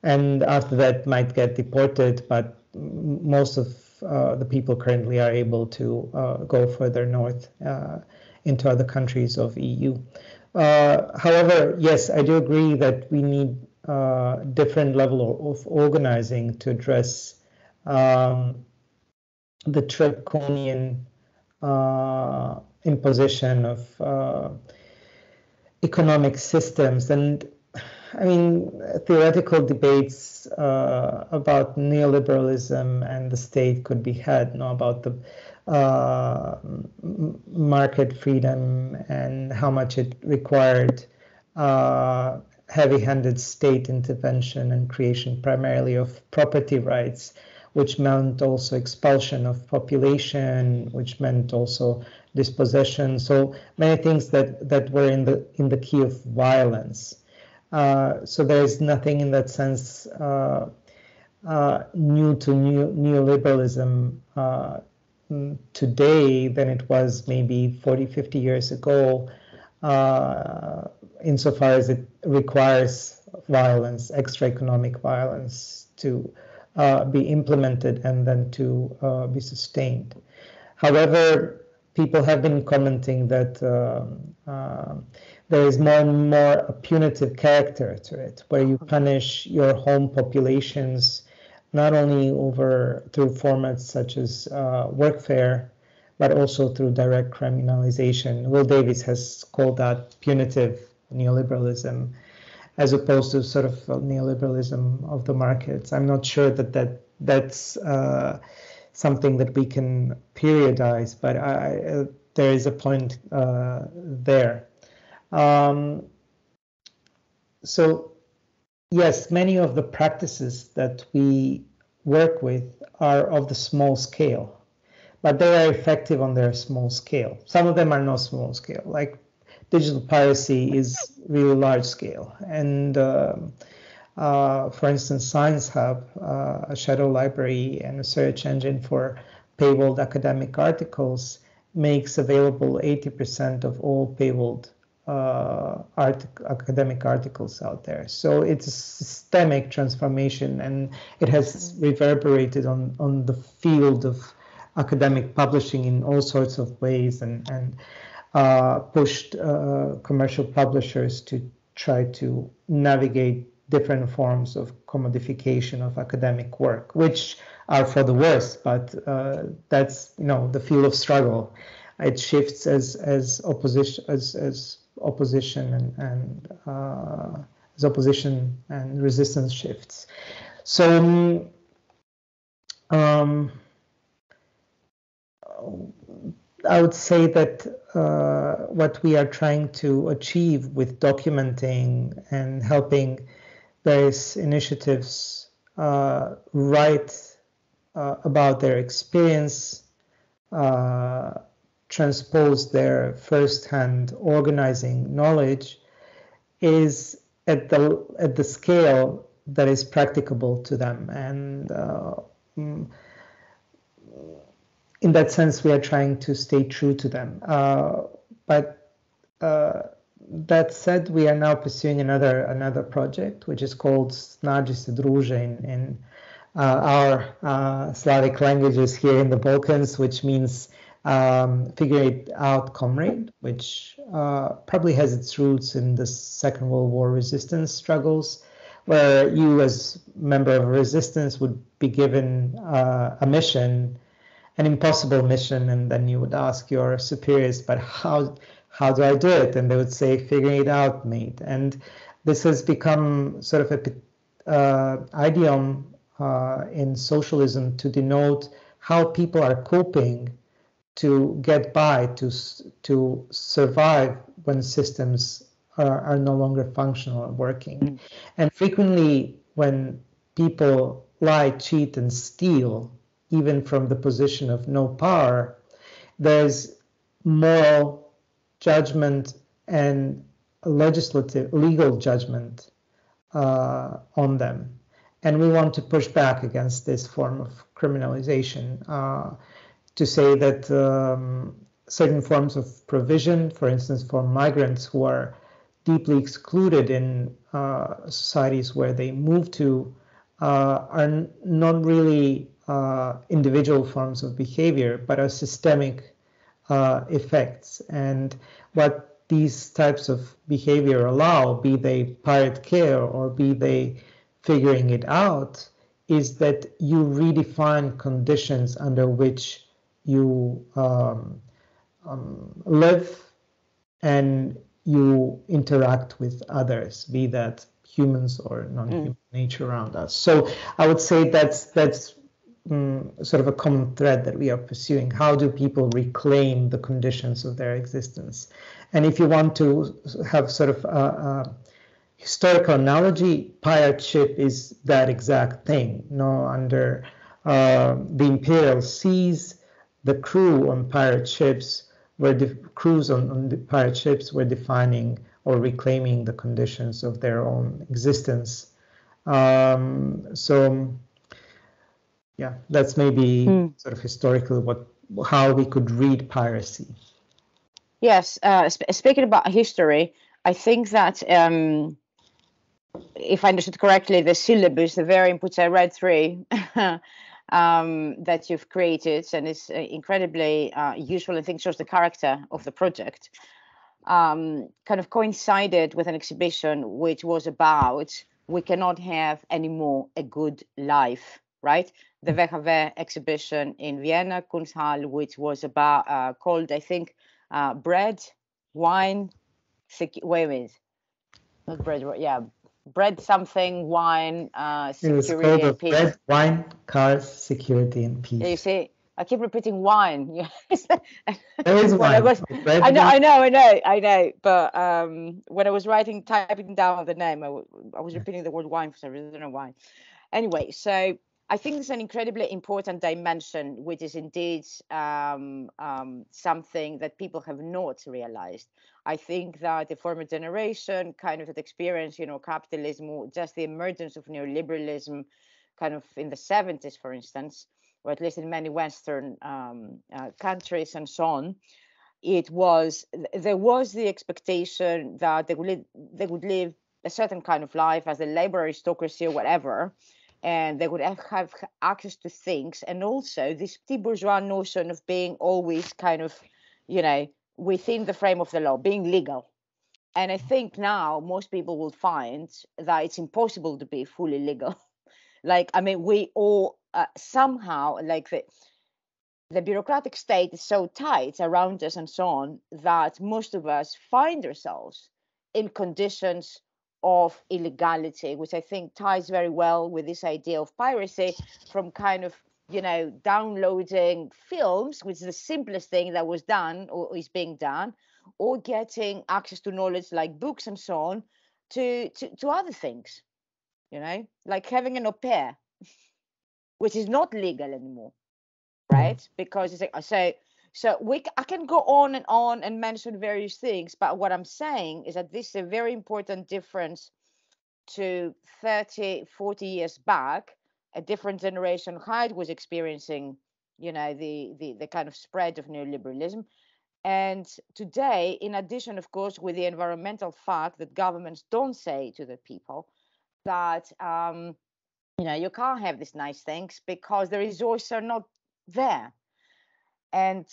C: and after that might get deported, but most of uh, the people currently are able to uh, go further north uh, into other countries of EU. Uh, however, yes, I do agree that we need uh, different level of organizing to address um, the draconian imposition of economic systems and I mean, theoretical debates uh, about neoliberalism and the state could be had, you know, about the uh, market freedom and how much it required uh, heavy-handed state intervention and creation primarily of property rights, which meant also expulsion of population, which meant also dispossession. So many things that that were in the in the key of violence. Uh, so there's nothing in that sense uh, uh, new to new, neoliberalism uh, today than it was maybe 40, 50 years ago, uh, insofar as it requires violence, extra economic violence to be implemented and then to be sustained. However, people have been commenting that um, there is more and more a punitive character to it, where you punish your home populations not only over through formats such as uh, workfare, but also through direct criminalization. Will Davies has called that punitive neoliberalism, as opposed to sort of neoliberalism of the markets. I'm not sure that that that's uh, something that we can periodize, but I, uh, there is a point uh, there. Um, so yes, many of the practices that we work with are of the small scale. but they are effective on their small scale. Some of them are not small scale, like digital piracy is really large scale. And um, uh, for instance, Sci-Hub, uh, a shadow library and a search engine for paywalled academic articles, makes available 80% of all paywalled uh, art, academic articles out there. So it's a systemic transformation and it has reverberated on, on the field of academic publishing in all sorts of ways and, and uh, pushed uh, commercial publishers to try to navigate different forms of commodification of academic work, which are for the worse, but uh, that's you know the field of struggle. It shifts as as opposition as as opposition and and uh, as opposition and resistance shifts. So. Um, I would say that uh, what we are trying to achieve with documenting and helping various initiatives uh, write uh, about their experience, uh, transpose their firsthand organizing knowledge, is at the at the scale that is practicable to them and uh, mm, in that sense, we are trying to stay true to them. Uh, but uh, that said, we are now pursuing another another project, which is called Snađi se druže in, in uh, our uh, Slavic languages here in the Balkans, which means um, figure it out comrade, which uh, probably has its roots in the Second World War resistance struggles, where you, as member of a resistance, would be given uh, a mission an impossible mission and then you would ask your superiors but how how do i do it? And they would say figuring it out mate. And this has become sort of a uh, idiom uh, in socialism to denote how people are coping to get by to to survive when systems are, are no longer functional and working mm. and frequently when people lie cheat and steal even from the position of no power, there's moral judgment and legislative, legal judgment uh, on them. And we want to push back against this form of criminalization uh, to say that um, certain forms of provision, for instance, for migrants who are deeply excluded in uh, societies where they move to, uh, are not really uh, individual forms of behavior, but are systemic uh, effects. And what these types of behavior allow, be they pirate care or be they figuring it out, is that you redefine conditions under which you um, um, live and you interact with others, be that humans or non-human mm. nature around us. So I would say that's that's um, sort of a common thread that we are pursuing. How do people reclaim the conditions of their existence? And if you want to have sort of a, a historical analogy, pirate ship is that exact thing. You know, under uh, the imperial seas, the crew on pirate ships were de- crews on, on the pirate ships were defining or reclaiming the conditions of their own existence. Um, so yeah, that's maybe mm. sort of historical what how we could read piracy.
B: Yes, uh, sp- speaking about history, I think that um, if I understood correctly, the syllabus, the very inputs I read through. *laughs* um, that you've created and is uh, incredibly uh, useful. I think shows the character of the project. Um, kind of coincided with an exhibition which was about we cannot have anymore a good life, right? the WHW exhibition in Vienna Kunsthalle, which was about uh, called, I think, uh, bread, wine, sec- wait a minute, not bread, yeah, bread something, wine, uh, security and peace. Bread,
C: wine, cars, security and peace.
B: You see, I keep repeating wine. *laughs*
C: there is wine. I, was,
B: I know, I know, I know, I know. But um, when I was writing, typing down the name, I was repeating the word wine for some reason. I don't know why. Anyway, so I think it's an incredibly important dimension, which is indeed um, um, something that people have not realized. I think that the former generation kind of had experienced, you know, capitalism just the emergence of neoliberalism kind of in the 70s, for instance, or at least in many Western um, uh, countries and so on. It was there was the expectation that they would live, they would live a certain kind of life as a labor aristocracy or whatever, and they would have access to things, and also this petit bourgeois notion of being always kind of, you know, within the frame of the law, being legal. And I think now most people will find that it's impossible to be fully legal. *laughs* like, I mean, we all uh, somehow, like the, the bureaucratic state is so tight around us and so on that most of us find ourselves in conditions of illegality, which I think ties very well with this idea of piracy from kind of you know, downloading films, which is the simplest thing that was done or is being done, or getting access to knowledge like books and so on to, to, to other things, you know, like having an au pair, which is not legal anymore, mm-hmm. right? Because it's like, so, so we, I can go on and on and mention various things, but what I'm saying is that this is a very important difference to 30, 40 years back a different generation height was experiencing you know the, the the kind of spread of neoliberalism. And today in addition of course with the environmental fact that governments don't say to the people that um, you know you can't have these nice things because the resources are not there and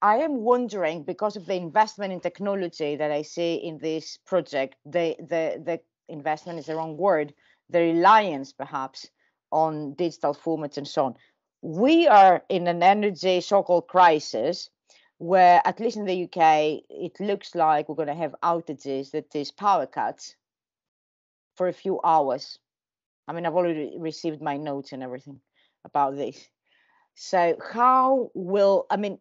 B: i am wondering because of the investment in technology that i see in this project the the the investment is the wrong word the reliance perhaps on digital formats and so on. We are in an energy so-called crisis where, at least in the UK, it looks like we're going to have outages, that is power cuts for a few hours. I mean, I've already received my notes and everything about this. So how will, I mean,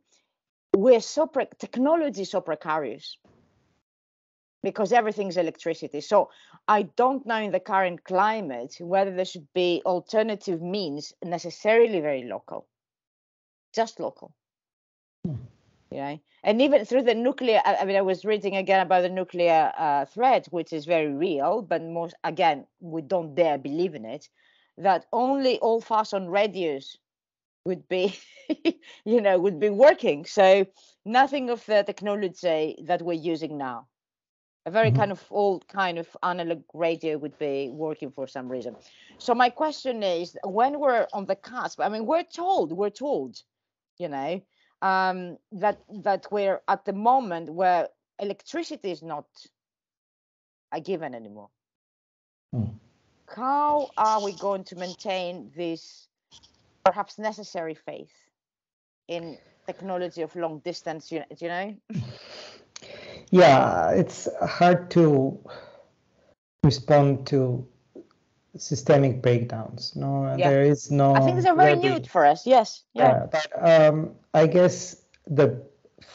B: we're so, pre- technology is so precarious because everything's electricity. So I don't know in the current climate whether there should be alternative means necessarily very local, just local. Hmm. Yeah, and even through the nuclear, I mean, I was reading again about the nuclear uh, threat, which is very real, but most again, we don't dare believe in it. That only old-fashioned radios would be, *laughs* you know, would be working. So nothing of the technology that we're using now a very mm-hmm. kind of old kind of analog radio would be working for some reason. So my question is, when we're on the cusp, I mean, we're told, we're told, you know, um, that that we're at the moment where electricity is not a given anymore. Mm. How are we going to maintain this perhaps necessary faith in technology of long distance? You, you know.
C: yeah, it's hard to respond to systemic breakdowns. No, yeah. there is no.
B: I think these are very new for us. Yes. Yeah.
C: yeah but um, I guess the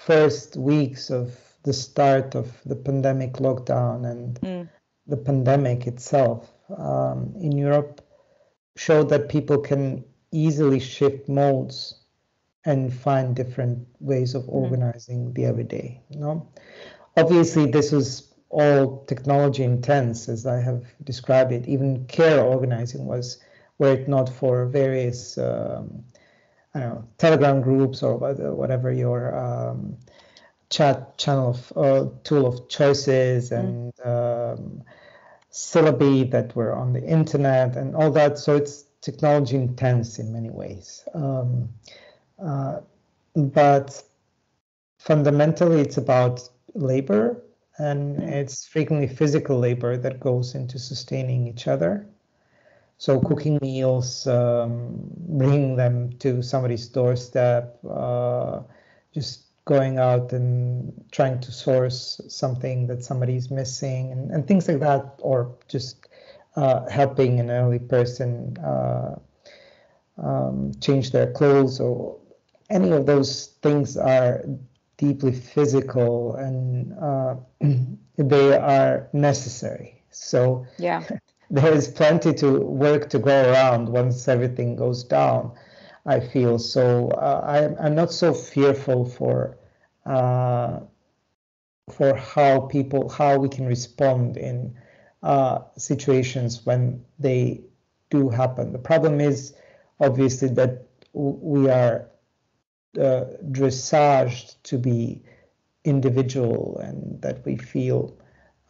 C: first weeks of the start of the pandemic lockdown and mm. the pandemic itself um, in Europe showed that people can easily shift modes and find different ways of mm-hmm. organizing the everyday. You know? Obviously, this was all technology intense, as I have described it. Even care organizing was, were it not for various, um, I don't know, Telegram groups or whatever your um, chat channel of, uh, tool of choices mm. and mm. um, syllabi that were on the internet and all that. So it's technology intense in many ways. Um, uh, but fundamentally, it's about labor, and it's frequently physical labor that goes into sustaining each other. So cooking meals, um, bringing them to somebody's doorstep, uh, just going out and trying to source something that somebody's missing, and, and things like that, or just uh, helping an elderly person uh, um, change their clothes, or any of those things are deeply physical and uh, *clears throat* they are necessary. So
B: yeah, *laughs*
C: there is plenty to work to go around once everything goes down. I feel so. Uh, I'm I'm not so fearful for uh, for how people how we can respond in uh, situations when they do happen. The problem is obviously that we are uh, dressaged to be individual and that we feel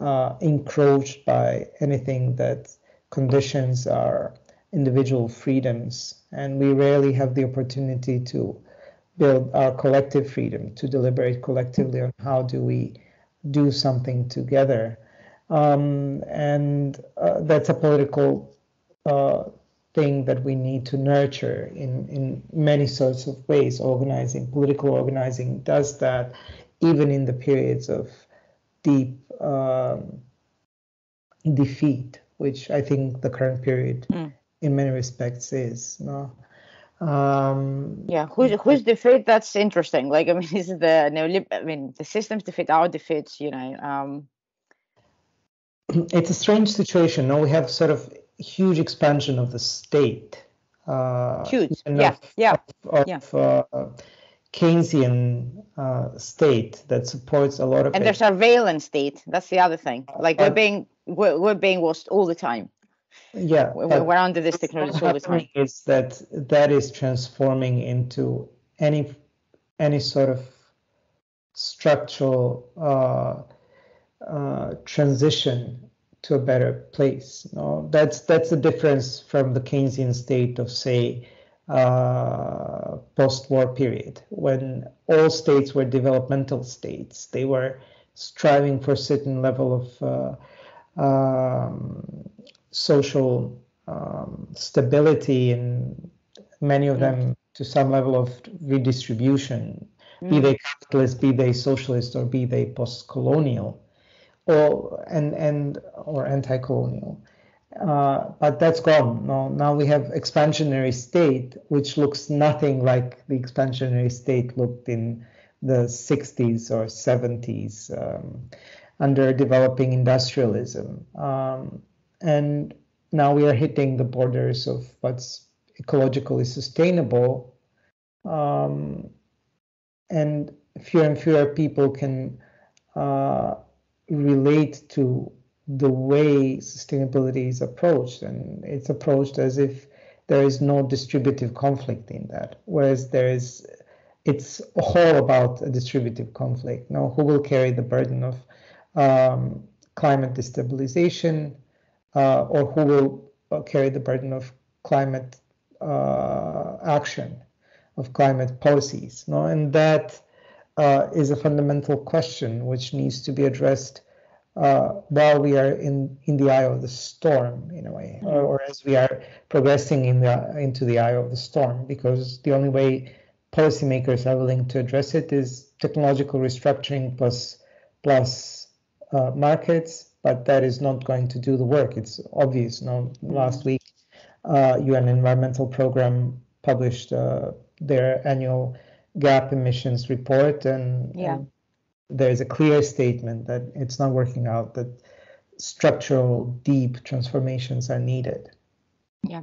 C: uh, encroached by anything that conditions our individual freedoms. And we rarely have the opportunity to build our collective freedom, to deliberate collectively on how do we do something together. Um, and uh, that's a political uh, thing that we need to nurture in, in many sorts of ways. Organizing, political organizing does that even in the periods of deep um, defeat, which I think the current period mm. in many respects is. No?
B: Um, yeah, who's who's defeat? That's interesting. Like, I mean, *laughs* is the neolib- I mean, the systems defeat our defeats. You know, um... *clears throat*
C: it's a strange situation. No, we have sort of huge expansion of the state.
B: Uh, huge, yeah, of, yeah,
C: of, yeah. uh, Keynesian uh, state that supports a lot of.
B: And there's surveillance state. That's the other thing. Like we're being we're, we're being watched all the time.
C: Yeah,
B: we're, we're under this technology all the time.
C: Is that that is transforming into any any sort of structural uh, uh, transition to a better place. No, that's that's the difference from the Keynesian state of say uh, post-war period when all states were developmental states. They were striving for a certain level of uh, um, social um, stability and many of them to some level of redistribution, mm. be they capitalist, be they socialist, or be they post-colonial or and and or anti-colonial. Uh, but that's gone. Now, now we have expansionary state, which looks nothing like the expansionary state looked in the 60s or 70s um, under developing industrialism. Um, and now we are hitting the borders of what's ecologically sustainable. Um, and fewer and fewer people can uh, relate to the way sustainability is approached. And it's approached as if there is no distributive conflict in that, whereas there is, it's all about a distributive conflict. Now, who will carry the burden of um, climate destabilization, uh, or who will uh, carry the burden of climate uh, action, of climate policies? No, and that uh, is a fundamental question which needs to be addressed uh, while we are in, in the eye of the storm, in a way, or, or, as we are progressing in the, into the eye of the storm, because the only way policymakers are willing to address it is technological restructuring plus plus uh, markets, but that is not going to do the work. It's obvious. Now, last week, uh, UN Environmental Program published uh, their annual gap emissions report and,
B: yeah. and
C: there's a clear statement that it's not working out that structural deep transformations are needed.
B: Yeah.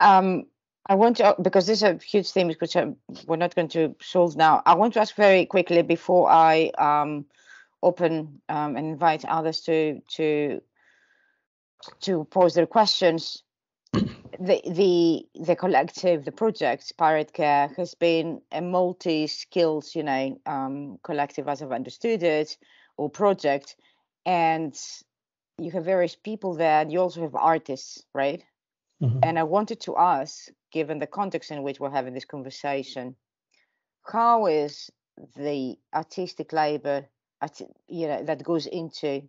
B: Um, i want to because these are huge themes which are, we're not going to solve now. I want to ask very quickly before i um, open um, and invite others to to to pose their questions the the the collective, the project Pirate Care has been a multi-skills, you know, um, collective as I've understood it, or project, and you have various people there, and you also have artists, right? Mm-hmm. And I wanted to ask, given the context in which we're having this conversation, how is the artistic labor, you know, that goes into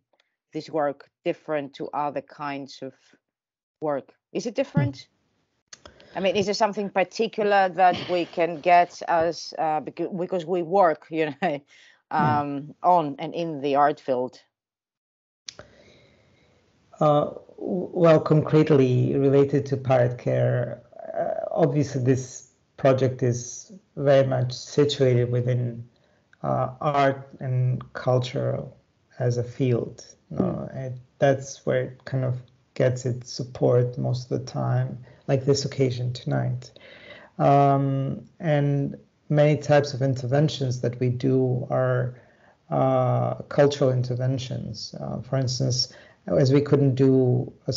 B: this work different to other kinds of work? Is it different? I mean, is there something particular that we can get as uh, because, because we work, you know, *laughs* um, on and in the art field?
C: Uh, well, concretely related to Pirate Care, uh, obviously this project is very much situated within uh, art and culture as a field. You know, mm. that's where it kind of gets its support most of the time, like this occasion tonight. Um, and many types of interventions that we do are uh, cultural interventions. Uh, for instance, as we couldn't do a,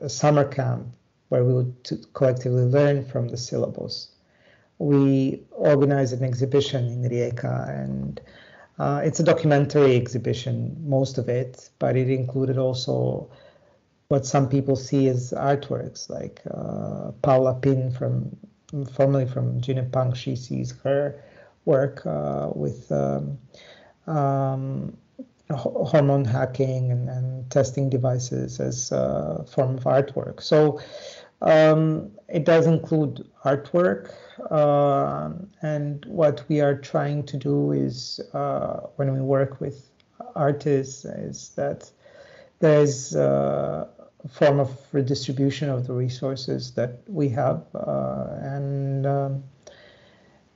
C: a summer camp where we would collectively learn from the syllabus, we organized an exhibition in Rijeka and uh, it's a documentary exhibition, most of it, but it included also what some people see as artworks, like uh, Paula Pin from formerly from Punk. She sees her work uh, with um, um, hormone hacking and, and, testing devices as a form of artwork. So um, it does include artwork. Uh, and what we are trying to do is uh, when we work with artists is that there is uh, form of redistribution of the resources that we have uh, and um,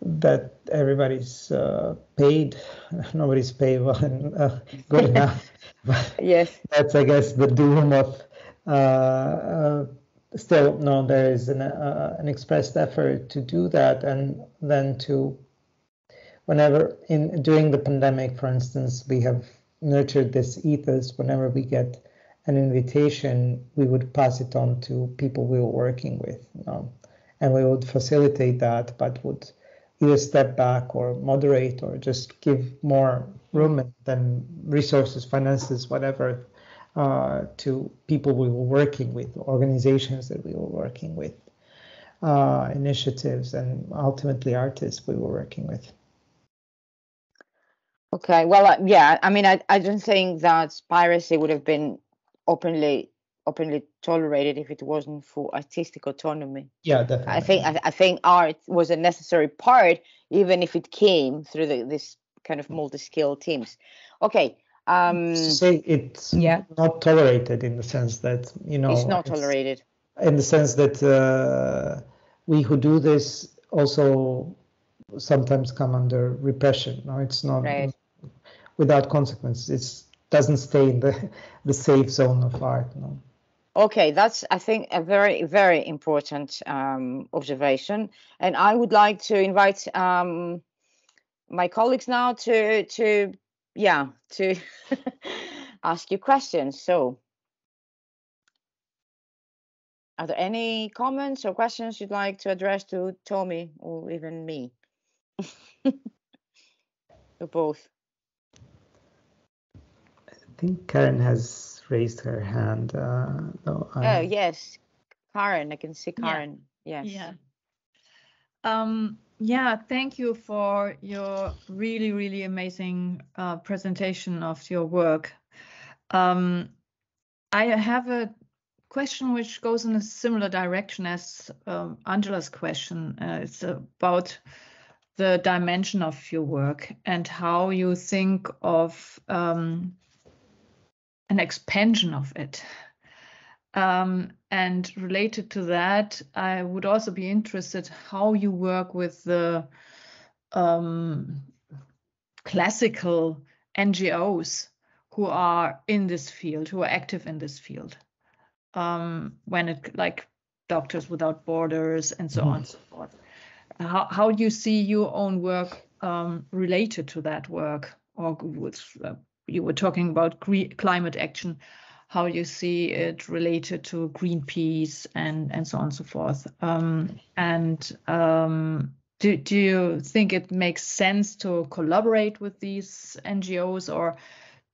C: that everybody's uh, paid. *laughs* Nobody's paid. *laughs* Well and uh, good *laughs* enough.
B: Yes.
C: That's i guess the doom of still no there is an, uh, an expressed effort to do that and then to whenever in during the pandemic for instance we have nurtured this ethos. Whenever we get an invitation we would pass it on to people we were working with you know, and we would facilitate that but would either step back or moderate or just give more room and resources finances whatever uh, to people we were working with, organizations that we were working with, uh, initiatives, and ultimately artists we were working with.
B: Okay, well, uh, yeah, I mean, I, I don't think that piracy would have been openly openly tolerated if it wasn't for artistic autonomy.
C: Yeah, definitely. I
B: think I, I think art was a necessary part, even if it came through the, this kind of multi-skill teams. Okay, um,
C: say it's yeah. not tolerated in the sense that you know
B: it's not tolerated
C: in the sense that uh, we who do this also sometimes come under repression. No, it's not right. without consequence. It doesn't stay in the *laughs* the safe zone of art. No.
B: Okay, that's I think a very very important um, observation, and I would like to invite um, my colleagues now to to yeah to *laughs* ask you questions so are there any comments or questions you'd like to address to Tommy or even me *laughs* or both
C: think Karen has raised her hand uh,
B: no, oh yes Karen I can see Karen yeah. yes
A: yeah um yeah, thank you for your really, really amazing uh, presentation of your work. Um, I have a question which goes in a similar direction as um, Angela's question. Uh, it's about the dimension of your work and how you think of um, an expansion of it. Um, and related to that, I would also be interested how you work with the um, classical NGOs who are in this field, who are active in this field. Um, when it like Doctors Without Borders and so mm-hmm. on and so forth. How how do you see your own work um, related to that work? Or with, uh, you were talking about climate action how you see it related to Greenpeace and and so on and so forth. Um, and um, do do you think it makes sense to collaborate with these NGOs or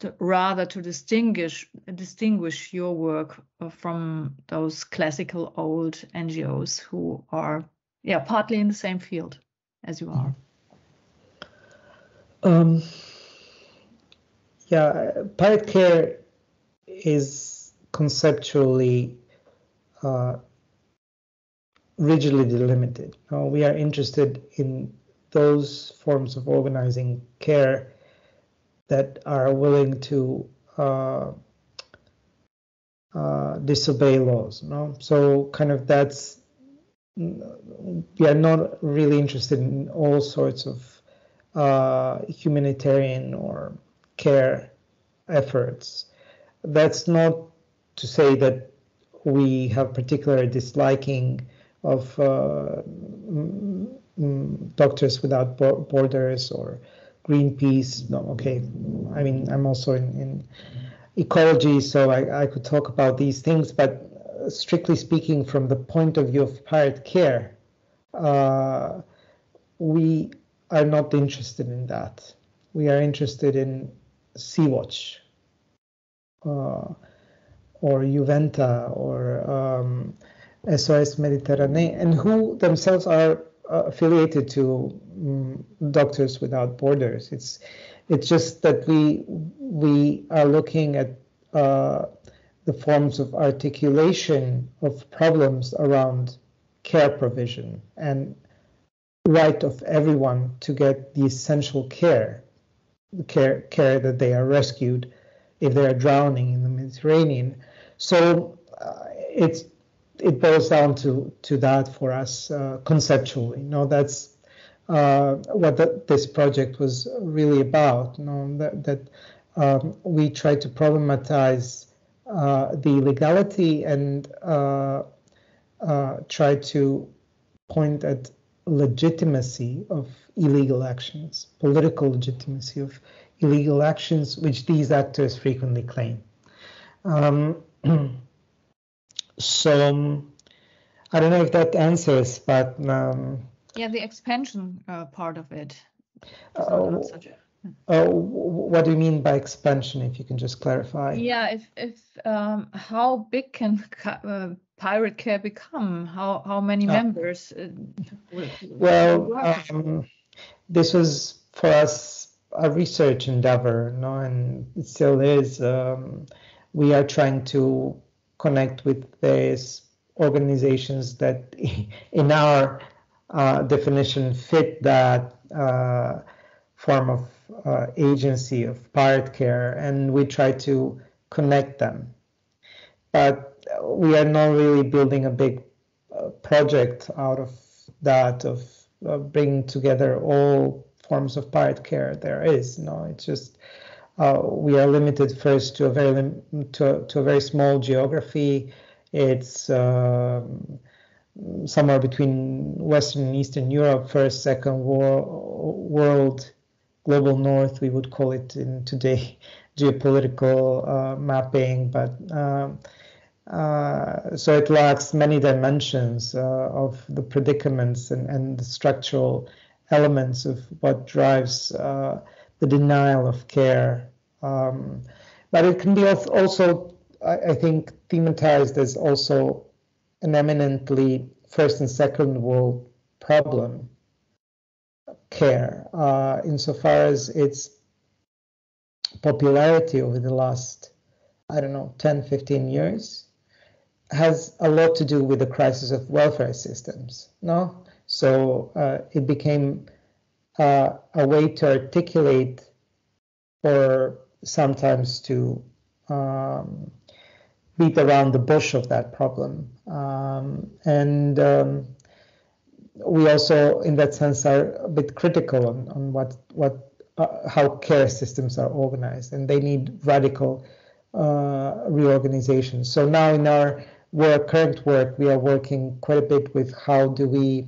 A: to, rather to distinguish distinguish your work from those classical old NGOs who are yeah partly in the same field as you are?
C: Um, yeah, Pirate Care is conceptually uh, rigidly delimited. We are interested in those forms of organizing care that are willing to uh, uh, disobey laws. No? So, kind of that's we are not really interested in all sorts of uh, humanitarian or care efforts that's not to say that we have particular disliking of uh, mm, mm, Doctors Without Borders or Greenpeace. No, okay. I mean, I'm also in, in ecology, so I, I, could talk about these things, but strictly speaking, from the point of view of pirate care, uh, we are not interested in that. We are interested in Sea-Watch uh, or Juventa or um, SOS Mediterranean, and who themselves are uh, affiliated to um, Doctors Without Borders. It's it's just that we we are looking at uh, the forms of articulation of problems around care provision and right of everyone to get the essential care, care care that they are rescued if they are drowning in the Mediterranean. So uh, it's it boils down to to that for us uh, conceptually. You know, that's uh, what the, this project was really about. You know, that, that um, we try to problematize uh, the legality and uh, uh, try to point at legitimacy of illegal actions, political legitimacy of illegal actions, which these actors frequently claim. Um, *clears throat* so um, I don't know if that answers, but um,
A: yeah, the expansion uh, part of it.
C: Uh, uh, what do you mean by expansion? If you can just clarify.
A: Yeah, if if um, how big can *laughs* uh, pirate care become? How how many ah. members? Uh,
C: well, um, this was for us a research endeavor, no, and it still is. Um, we are trying to connect with various organizations that, *laughs* in our uh, definition, fit that uh, form of uh, agency of pirate care, and we try to connect them. But we are not really building a big uh, project out of that of uh, bringing together all forms of pirate care there is. No, it's just uh, we are limited first to a very to, to a very small geography. It's um, somewhere between Western and Eastern Europe, first, second world, global north, we would call it in today geopolitical uh, mapping, but um, uh, so it lacks many dimensions uh, of the predicaments and, and the structural elements of what drives uh, the denial of care. Um, but it can be also, I, I, think, thematized as also an eminently first and second world problem care, uh, insofar as its popularity over the last, I don't know, 10, 15 years has a lot to do with the crisis of welfare systems. No, so uh, it became uh, a way to articulate or sometimes to um, beat around the bush of that problem. Um, and um, we also, in that sense, are a bit critical on, on what what uh, how care systems are organized, and they need radical uh, reorganization. So now in our work, current work, we are working quite a bit with how do we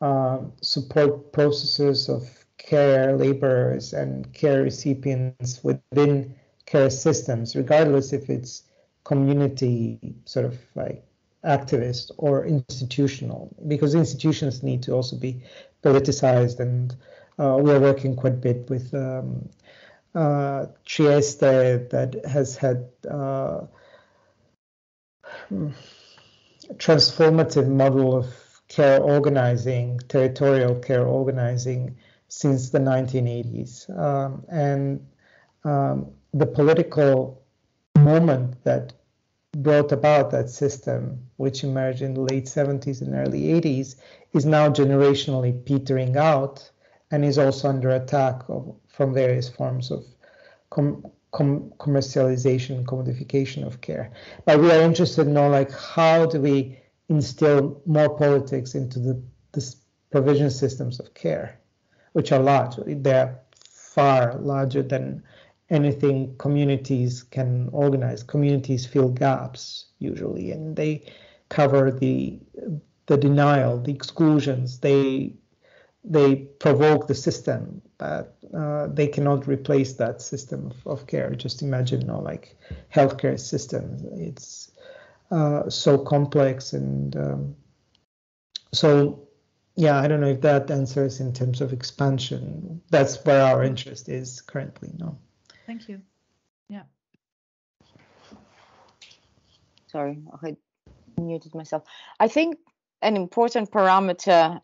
C: uh, support processes of care laborers and care recipients within care systems, regardless if it's community sort of like activist or institutional, because institutions need to also be politicized. And uh, we are working quite a bit with um, uh, Trieste that has had uh, transformative model of care organizing, territorial care organizing since the 1980s. Um, and um, the political moment that brought about that system, which emerged in the late 70s and early 80s, is now generationally petering out and is also under attack of, from various forms of com, com, commercialization, commodification of care. But we are interested in like how do we instill more politics into the, the provision systems of care, which are large. They're far larger than anything communities can organize. Communities fill gaps usually, and they cover the the denial, the exclusions. They they provoke the system, but uh, they cannot replace that system of, of care. Just imagine, you know, like healthcare system. It's uh, so complex and um, so yeah i don't know if that answers in terms of expansion. That's where our interest is currently no?
A: Thank you. Yeah.
B: Sorry i muted myself. I think an important parameter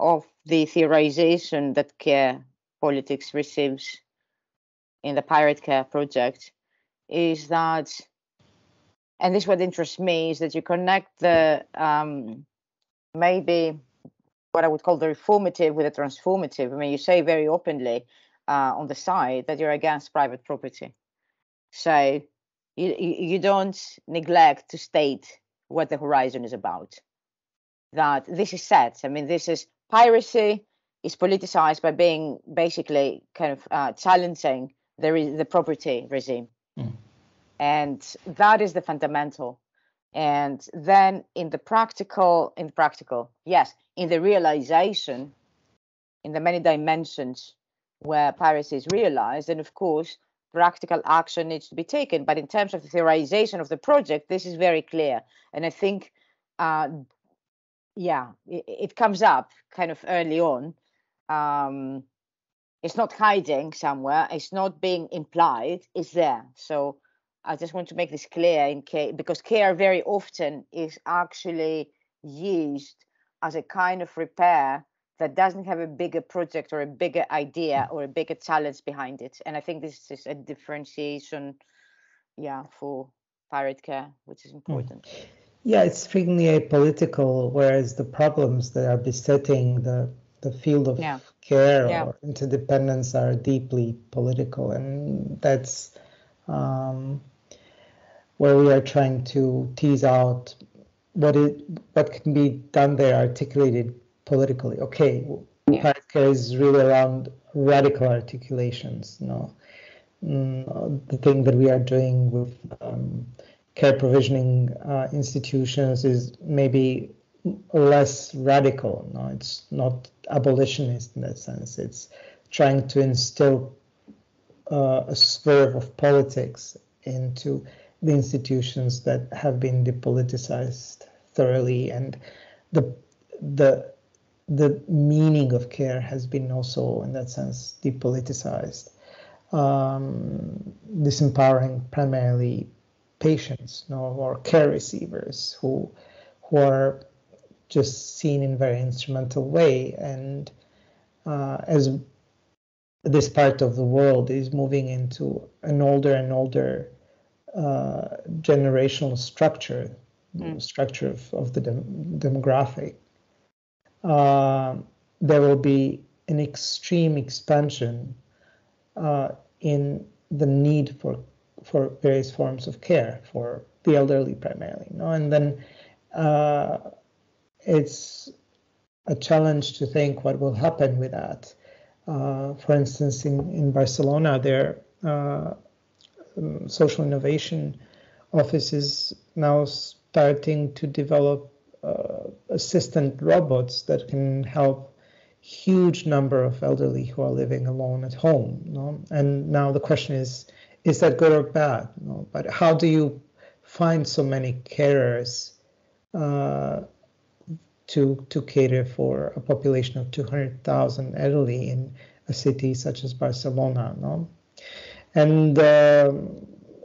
B: of the theorization that care politics receives in the pirate care project is that and this what interests me is that you connect the um, maybe what I would call the reformative with the transformative. I mean, you say very openly uh, on the side that you're against private property. So you, you don't neglect to state what the horizon is about. That this is set. I mean, this is piracy is politicized by being basically kind of uh, challenging the, the property regime. Mm. And that is the fundamental and then in the practical in the practical yes in the realization in the many dimensions where piracy is realized then of course practical action needs to be taken but in terms of the theorization of the project this is very clear and i think uh, yeah it, it, comes up kind of early on um, it's not hiding somewhere it's not being implied it's there so I just want to make this clear in case because care very often is actually used as a kind of repair that doesn't have a bigger project or a bigger idea or a bigger challenge behind it. And I think this is a differentiation, yeah, for pirate care, which is hmm. important.
C: Yeah, it's strictly apolitical, whereas the problems that are besetting the the field of yeah. care yeah. or interdependence are deeply political, and that's um, where we are trying to tease out what it what can be done there articulated politically. Okay, yeah. care is really around radical articulations. You know, mm, the thing that we are doing with um, care provisioning uh, institutions is maybe less radical. No, it's not abolitionist in that sense. It's trying to instill uh, a swerve of politics into the institutions that have been depoliticized thoroughly and the the the meaning of care has been also in that sense depoliticized um, disempowering primarily patients you know, or care receivers who who are just seen in very instrumental way and uh, as this part of the world is moving into an older and older uh, generational structure, mm. structure of, of the dem- demographic, uh, there will be an extreme expansion uh, in the need for for various forms of care for the elderly primarily. You know? And then uh, it's a challenge to think what will happen with that. Uh, for instance, in, in Barcelona, there uh, um, social innovation office is now starting to develop uh, assistant robots that can help huge number of elderly who are living alone at home. And now the question is, is that good or bad? Know? But how do you find so many carers uh, to to cater for a population of 200,000 elderly in a city such as Barcelona? No? and uh,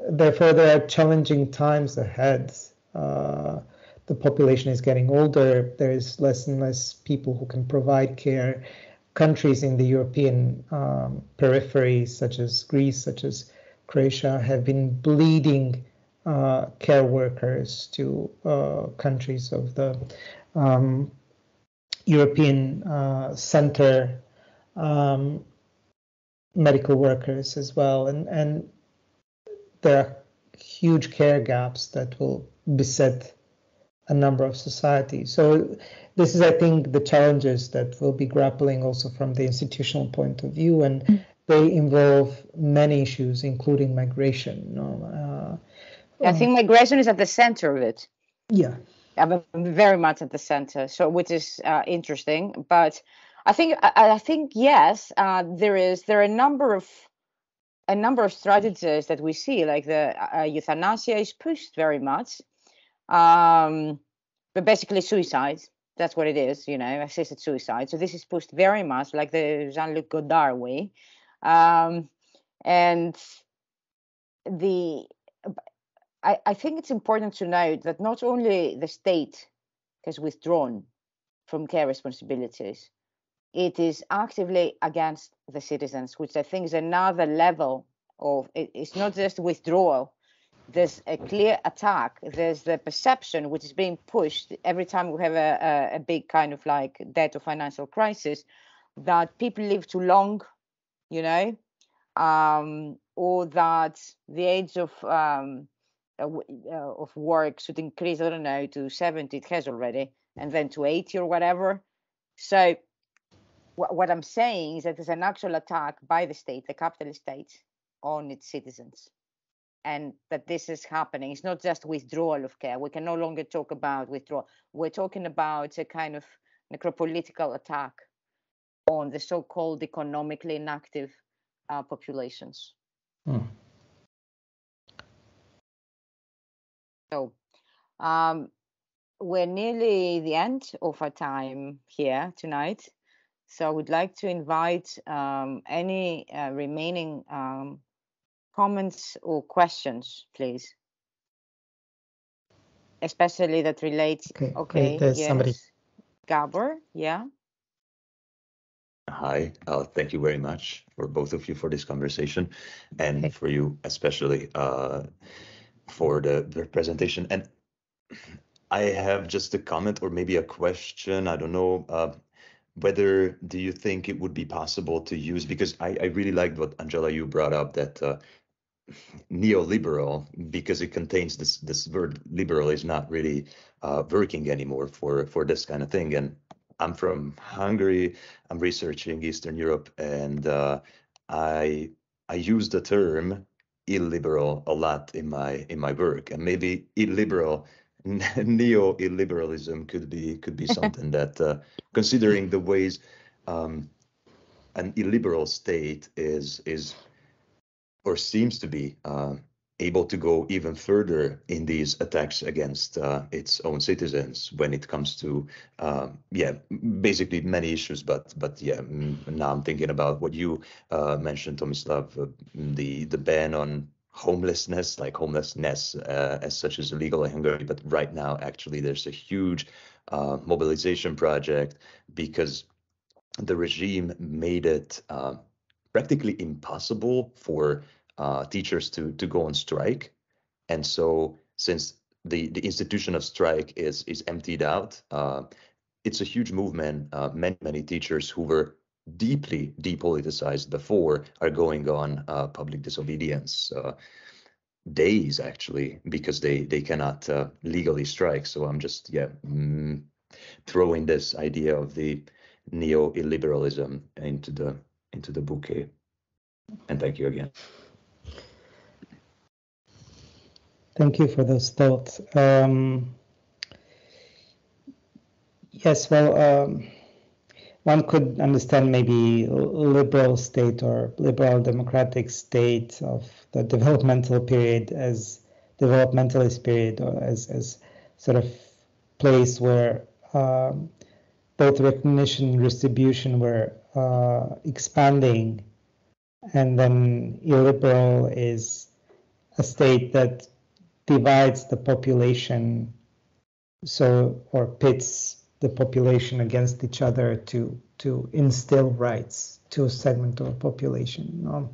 C: therefore there are challenging times ahead. Uh, the population is getting older. There is less and less people who can provide care. Countries in the European um, periphery, such as Greece, such as Croatia, have been bleeding uh, care workers to uh, countries of the um, European uh, center. Um, medical workers as well, and and there are huge care gaps that will beset a number of societies. So this is, I think, the challenges that we'll be grappling also from the institutional point of view, and they involve many issues, including migration.
B: No? Uh, I think migration is at the center of it.
C: Yeah.
B: I'm very much at the center. So, which is uh, interesting, but I think I, I think yes, uh, there is there are a number of a number of strategies that we see, like the uh, euthanasia is pushed very much, um, but basically suicide. That's what it is, you know, assisted suicide. So this is pushed very much like the Jean-Luc Godard way, um, and the I, I think it's important to note that not only the state has withdrawn from care responsibilities, it is actively against the citizens, which I think is another level of it, it's not just withdrawal. There's a clear attack. There's the perception which is being pushed every time we have a, a, a big kind of like debt or financial crisis that people live too long, you know, um, or that the age of um, uh, of work should increase. I don't know to 70. It has already, and then to 80 or whatever. So what I'm saying is that there's an actual attack by the state, the capitalist state, on its citizens. And that this is happening. It's not just withdrawal of care. We can no longer talk about withdrawal. We're talking about a kind of necropolitical attack on the so called economically inactive uh, populations. Hmm. So um, we're nearly the end of our time here tonight. So I would like to invite um, any uh, remaining um, comments or questions, please. Especially that relates.
C: Okay, okay there's yes. somebody.
B: Gabor, yeah.
D: Hi, uh, thank you very much for both of you for this conversation and for you especially uh, for the, the presentation. And I have just a comment or maybe a question. I don't know. Uh, whether do you think it would be possible to use because I, I really liked what Angela you brought up that uh, neoliberal because it contains this this word liberal is not really uh, working anymore for for this kind of thing and I'm from Hungary. I'm researching Eastern Europe and uh, I I use the term illiberal a lot in my in my work and maybe illiberal *laughs* neo-illiberalism could be could be *laughs* something that, uh, considering the ways um, an illiberal state is is or seems to be uh, able to go even further in these attacks against uh, its own citizens when it comes to um, yeah basically many issues but but yeah now i'm thinking about what you uh, mentioned tomislav uh, the the ban on homelessness, like homelessness uh, as such is illegal in Hungary. But right now, actually, there's a huge uh, mobilization project because the regime made it uh, practically impossible for uh, teachers to to go on strike, and so since the the institution of strike is is emptied out, uh, it's a huge movement. Uh, many many teachers who were deeply depoliticized before are going on uh, public disobedience uh, days actually because they they cannot uh, legally strike. So i'm just yeah mm, throwing this idea of the neo illiberalism into the into the bouquet. And thank you again
C: thank you for those thoughts. Um, yes well um, one could understand maybe liberal state or liberal democratic state of the developmental period as developmentalist period or as, as sort of place where um, both recognition and distribution were uh, expanding. And then illiberal is a state that divides the population so or pits the population against each other to to instill rights to a segment of a population. Um,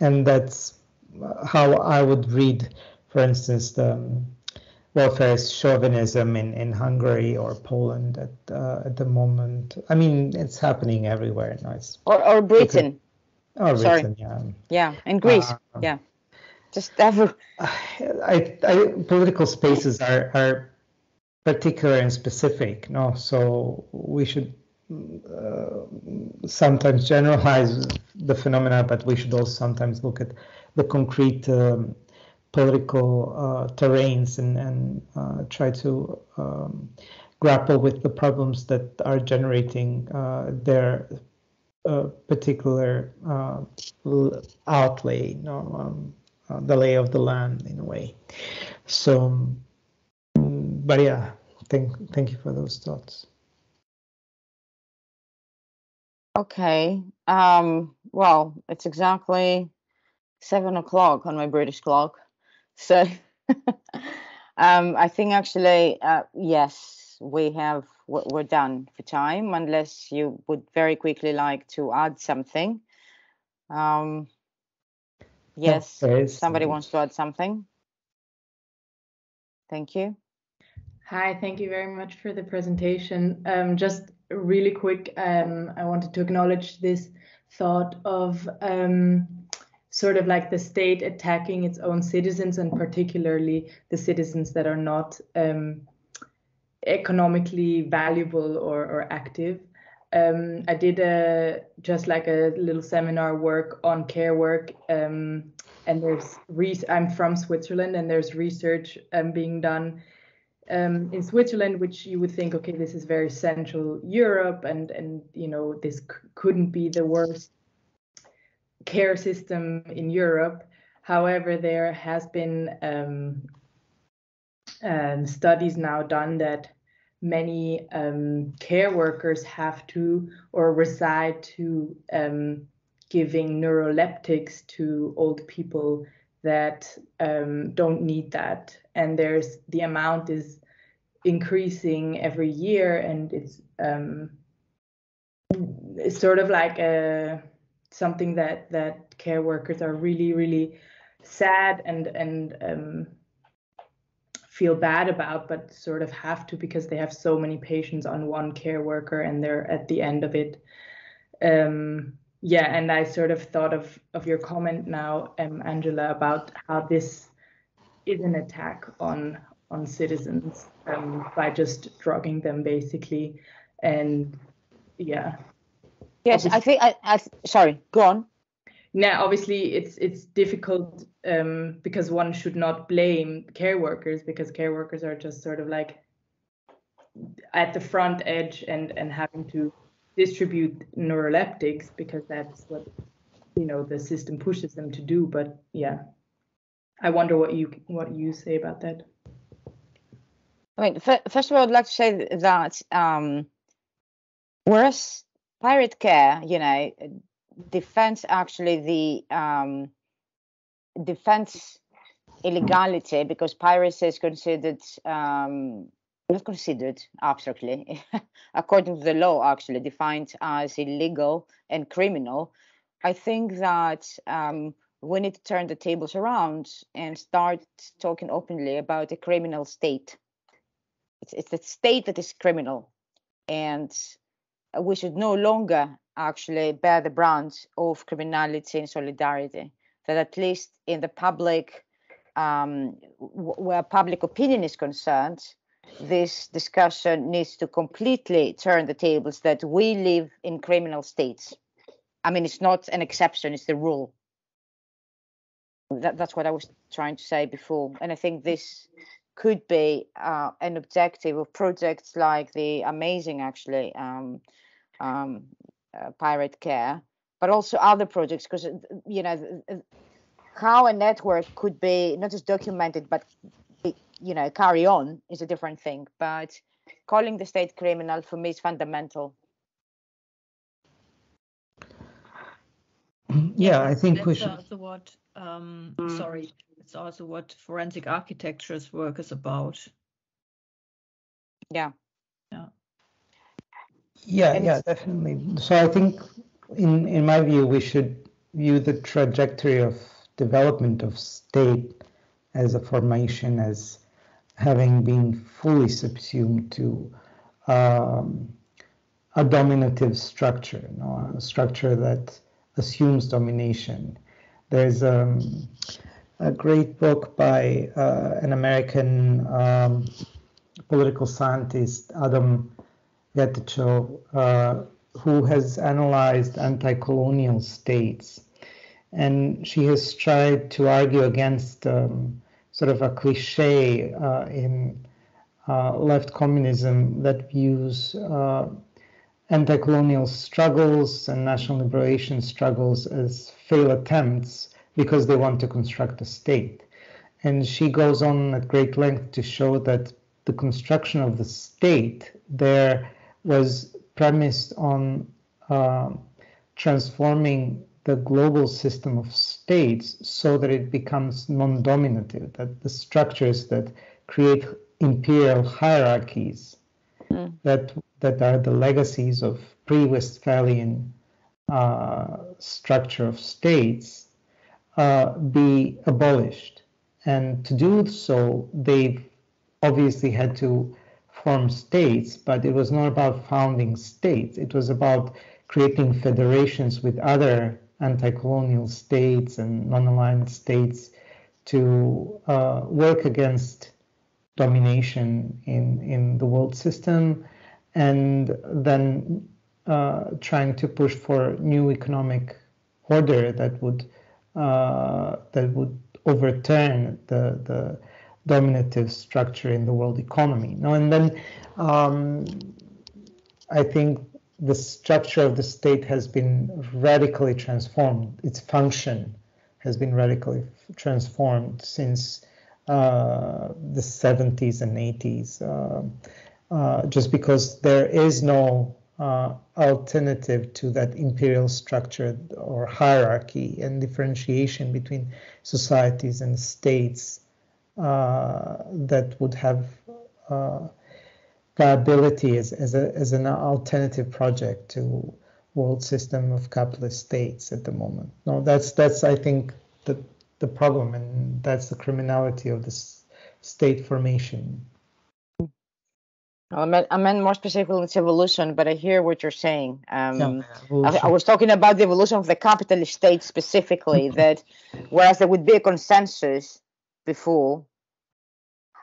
C: and that's how I would read, for instance, the welfarist chauvinism in, in Hungary or Poland at uh, at the moment. I mean, it's happening everywhere now. It's
B: or or Britain.
C: Oh, Sorry. Britain, yeah.
B: Yeah, and Greece. Uh, yeah. Just ever. *sighs*
C: I, I, political spaces are are particular and specific. No, so we should uh, sometimes generalize the phenomena, but we should also sometimes look at the concrete um, political uh, terrains and, and uh, try to um, grapple with the problems that are generating uh, their uh, particular outlay, you know, um, the lay of the land in a way. So, but yeah, thank thank you for those thoughts.
B: Okay. Um, well, it's exactly seven o'clock on my British clock. *laughs* So um, I think actually, uh, yes, we have, we're done for time, unless you would very quickly like to add something. Um, yes, somebody wants to add something. Thank you.
E: Hi, thank you very much for the presentation. Um, just really quick, um, I wanted to acknowledge this thought of um, sort of like the state attacking its own citizens and particularly the citizens that are not um, economically valuable or, or active. Um, I did a just like a little seminar work on care work, um, and there's re- I'm from Switzerland, and there's research um, being done um, in Switzerland, which you would think, okay, this is very Central Europe, and and you know this c- couldn't be the worst care system in Europe. However, there has been um, um, studies now done that many um, care workers have to or reside to um, giving neuroleptics to old people that um, don't need that. And there's the amount is increasing every year and it's um, it's sort of like a something that that care workers are really really sad and and um, feel bad about but sort of have to because they have so many patients on one care worker and they're at the end of it um, yeah, and I sort of thought of of your comment now, um, Angela, about how this is an attack on on citizens um, by just drugging them basically, and yeah.
B: Yes, obviously, I think. I, I sorry, go on.
E: Now, obviously, it's it's difficult um, because one should not blame care workers because care workers are just sort of like at the front edge and and having to distribute neuroleptics because that's what you know the system pushes them to do. But yeah. I wonder what you what you say about that.
B: I mean first of all i'd like to say that um, whereas pirate care you know defends actually the um, illegality because piracy is considered um, not considered abstractly, *laughs* according to the law, actually defined as illegal and criminal. I think that um, we need to turn the tables around and start talking openly about a criminal state. It's, it's a state that is criminal, and we should no longer actually bear the brunt of criminality and solidarity. That at least in the public, um, where public opinion is concerned, this discussion needs to completely turn the tables that we live in criminal states. I mean, it's not an exception, it's the rule. That, that's what I was trying to say before. And I think this could be uh, an objective of projects like the amazing, actually, um, um, uh, Pirate Care, but also other projects, because, you know, how a network could be not just documented, but you know carry on is a different thing. But calling the state criminal for me is fundamental.
C: Yeah i think
A: that's
C: we should
A: also what um mm. sorry it's also what forensic architecture's work is about.
B: Yeah.
A: Yeah
C: yeah yeah definitely so i think in in my view we should view the trajectory of development of state as a formation as having been fully subsumed to um, a dominative structure, you know, a structure that assumes domination. There's um, a great book by uh, an American um, political scientist, Adom Getachew, uh, who has analyzed anti-colonial states, and she has tried to argue against um, sort of a cliche uh, in uh, left communism that views uh, anti-colonial struggles and national liberation struggles as failed attempts because they want to construct a state. And she goes on at great length to show that the construction of the state there was premised on uh, transforming the global system of states so that it becomes non-dominative, that the structures that create imperial hierarchies mm. that that are the legacies of pre-Westphalian uh, structure of states uh, be abolished. And to do so, they've obviously had to form states, but it was not about founding states. It was about creating federations with other anti-colonial states and non-aligned states to uh, work against domination in, in the world system and then uh, trying to push for new economic order that would uh, that would overturn the the dominative structure in the world economy. Now and then, um, I think the structure of the state has been radically transformed. Its function has been radically transformed since uh, the 70s and 80s, uh, uh, just because there is no uh, alternative to that imperial structure or hierarchy and differentiation between societies and states that would have uh, viability as, as, a, as an alternative project to world system of capitalist states at the moment. No, that's that's I think the the problem, and that's the criminality of this state formation.
B: I meant, I meant more specifically it's evolution, but I hear what you're saying. Um, I, I, was talking about the evolution of the capitalist state specifically. *laughs* that whereas there would be a consensus before,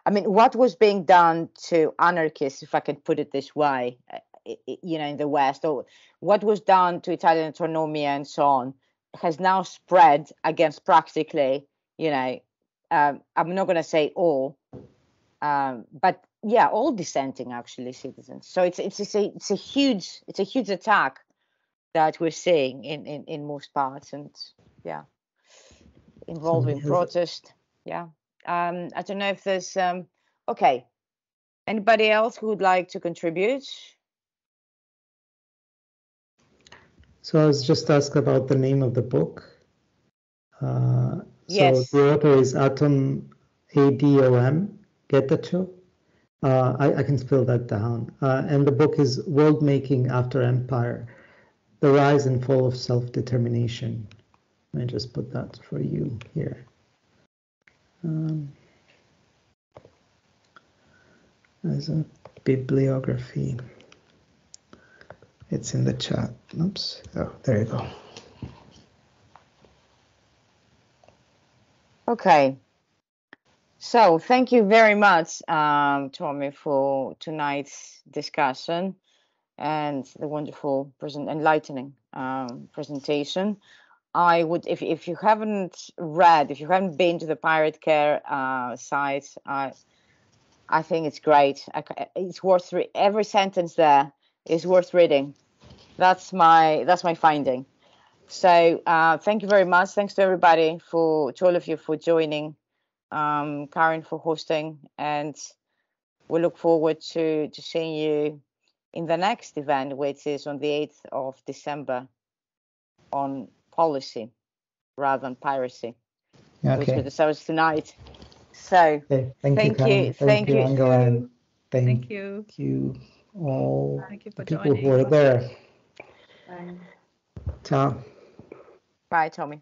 B: I mean, what was being done to anarchists, if I can put it this way, uh, you know, in the West, or what was done to Italian autonomy and so on, has now spread against practically, you know, um, I'm not going to say all, um, but yeah, all dissenting actually citizens. So it's it's it's a it's a huge it's a huge attack that we're seeing in in in most parts, and yeah, involving protest. Yeah, um, I don't know if there's um, okay. Anybody else who would like to contribute?
C: So I was just asked about the name of the book. Uh, so
B: yes.
C: the author is Adom A D O M Getachew. Uh, I, I, can spell that down. Uh, and the book is World Making After Empire The Rise and Fall of Self Determination. Let me just put that for you here. Um, as a bibliography. It's in the chat. Oops. Oh, there you go.
B: Okay. So thank you very much, um, Tommy, for tonight's discussion and the wonderful present enlightening um, presentation. I would, if if you haven't read, if you haven't been to the Pirate Care uh, site, I I think it's great. It's worth re- every sentence there is worth reading. That's my that's my finding. So uh, thank you very much. Thanks to everybody for to all of you for joining um, Karen for hosting, and we look forward to, to seeing you in the next event, which is on the 8th of December on policy rather than piracy, okay. which we discussed tonight. So
C: okay. thank, thank, you,
B: you,
C: thank,
B: you,
C: Angela,
A: thank, thank you,
C: thank you all
A: thank you for
C: people
A: joining.
C: who are there.
E: Bye.
C: Ciao.
B: Bye, Tommy.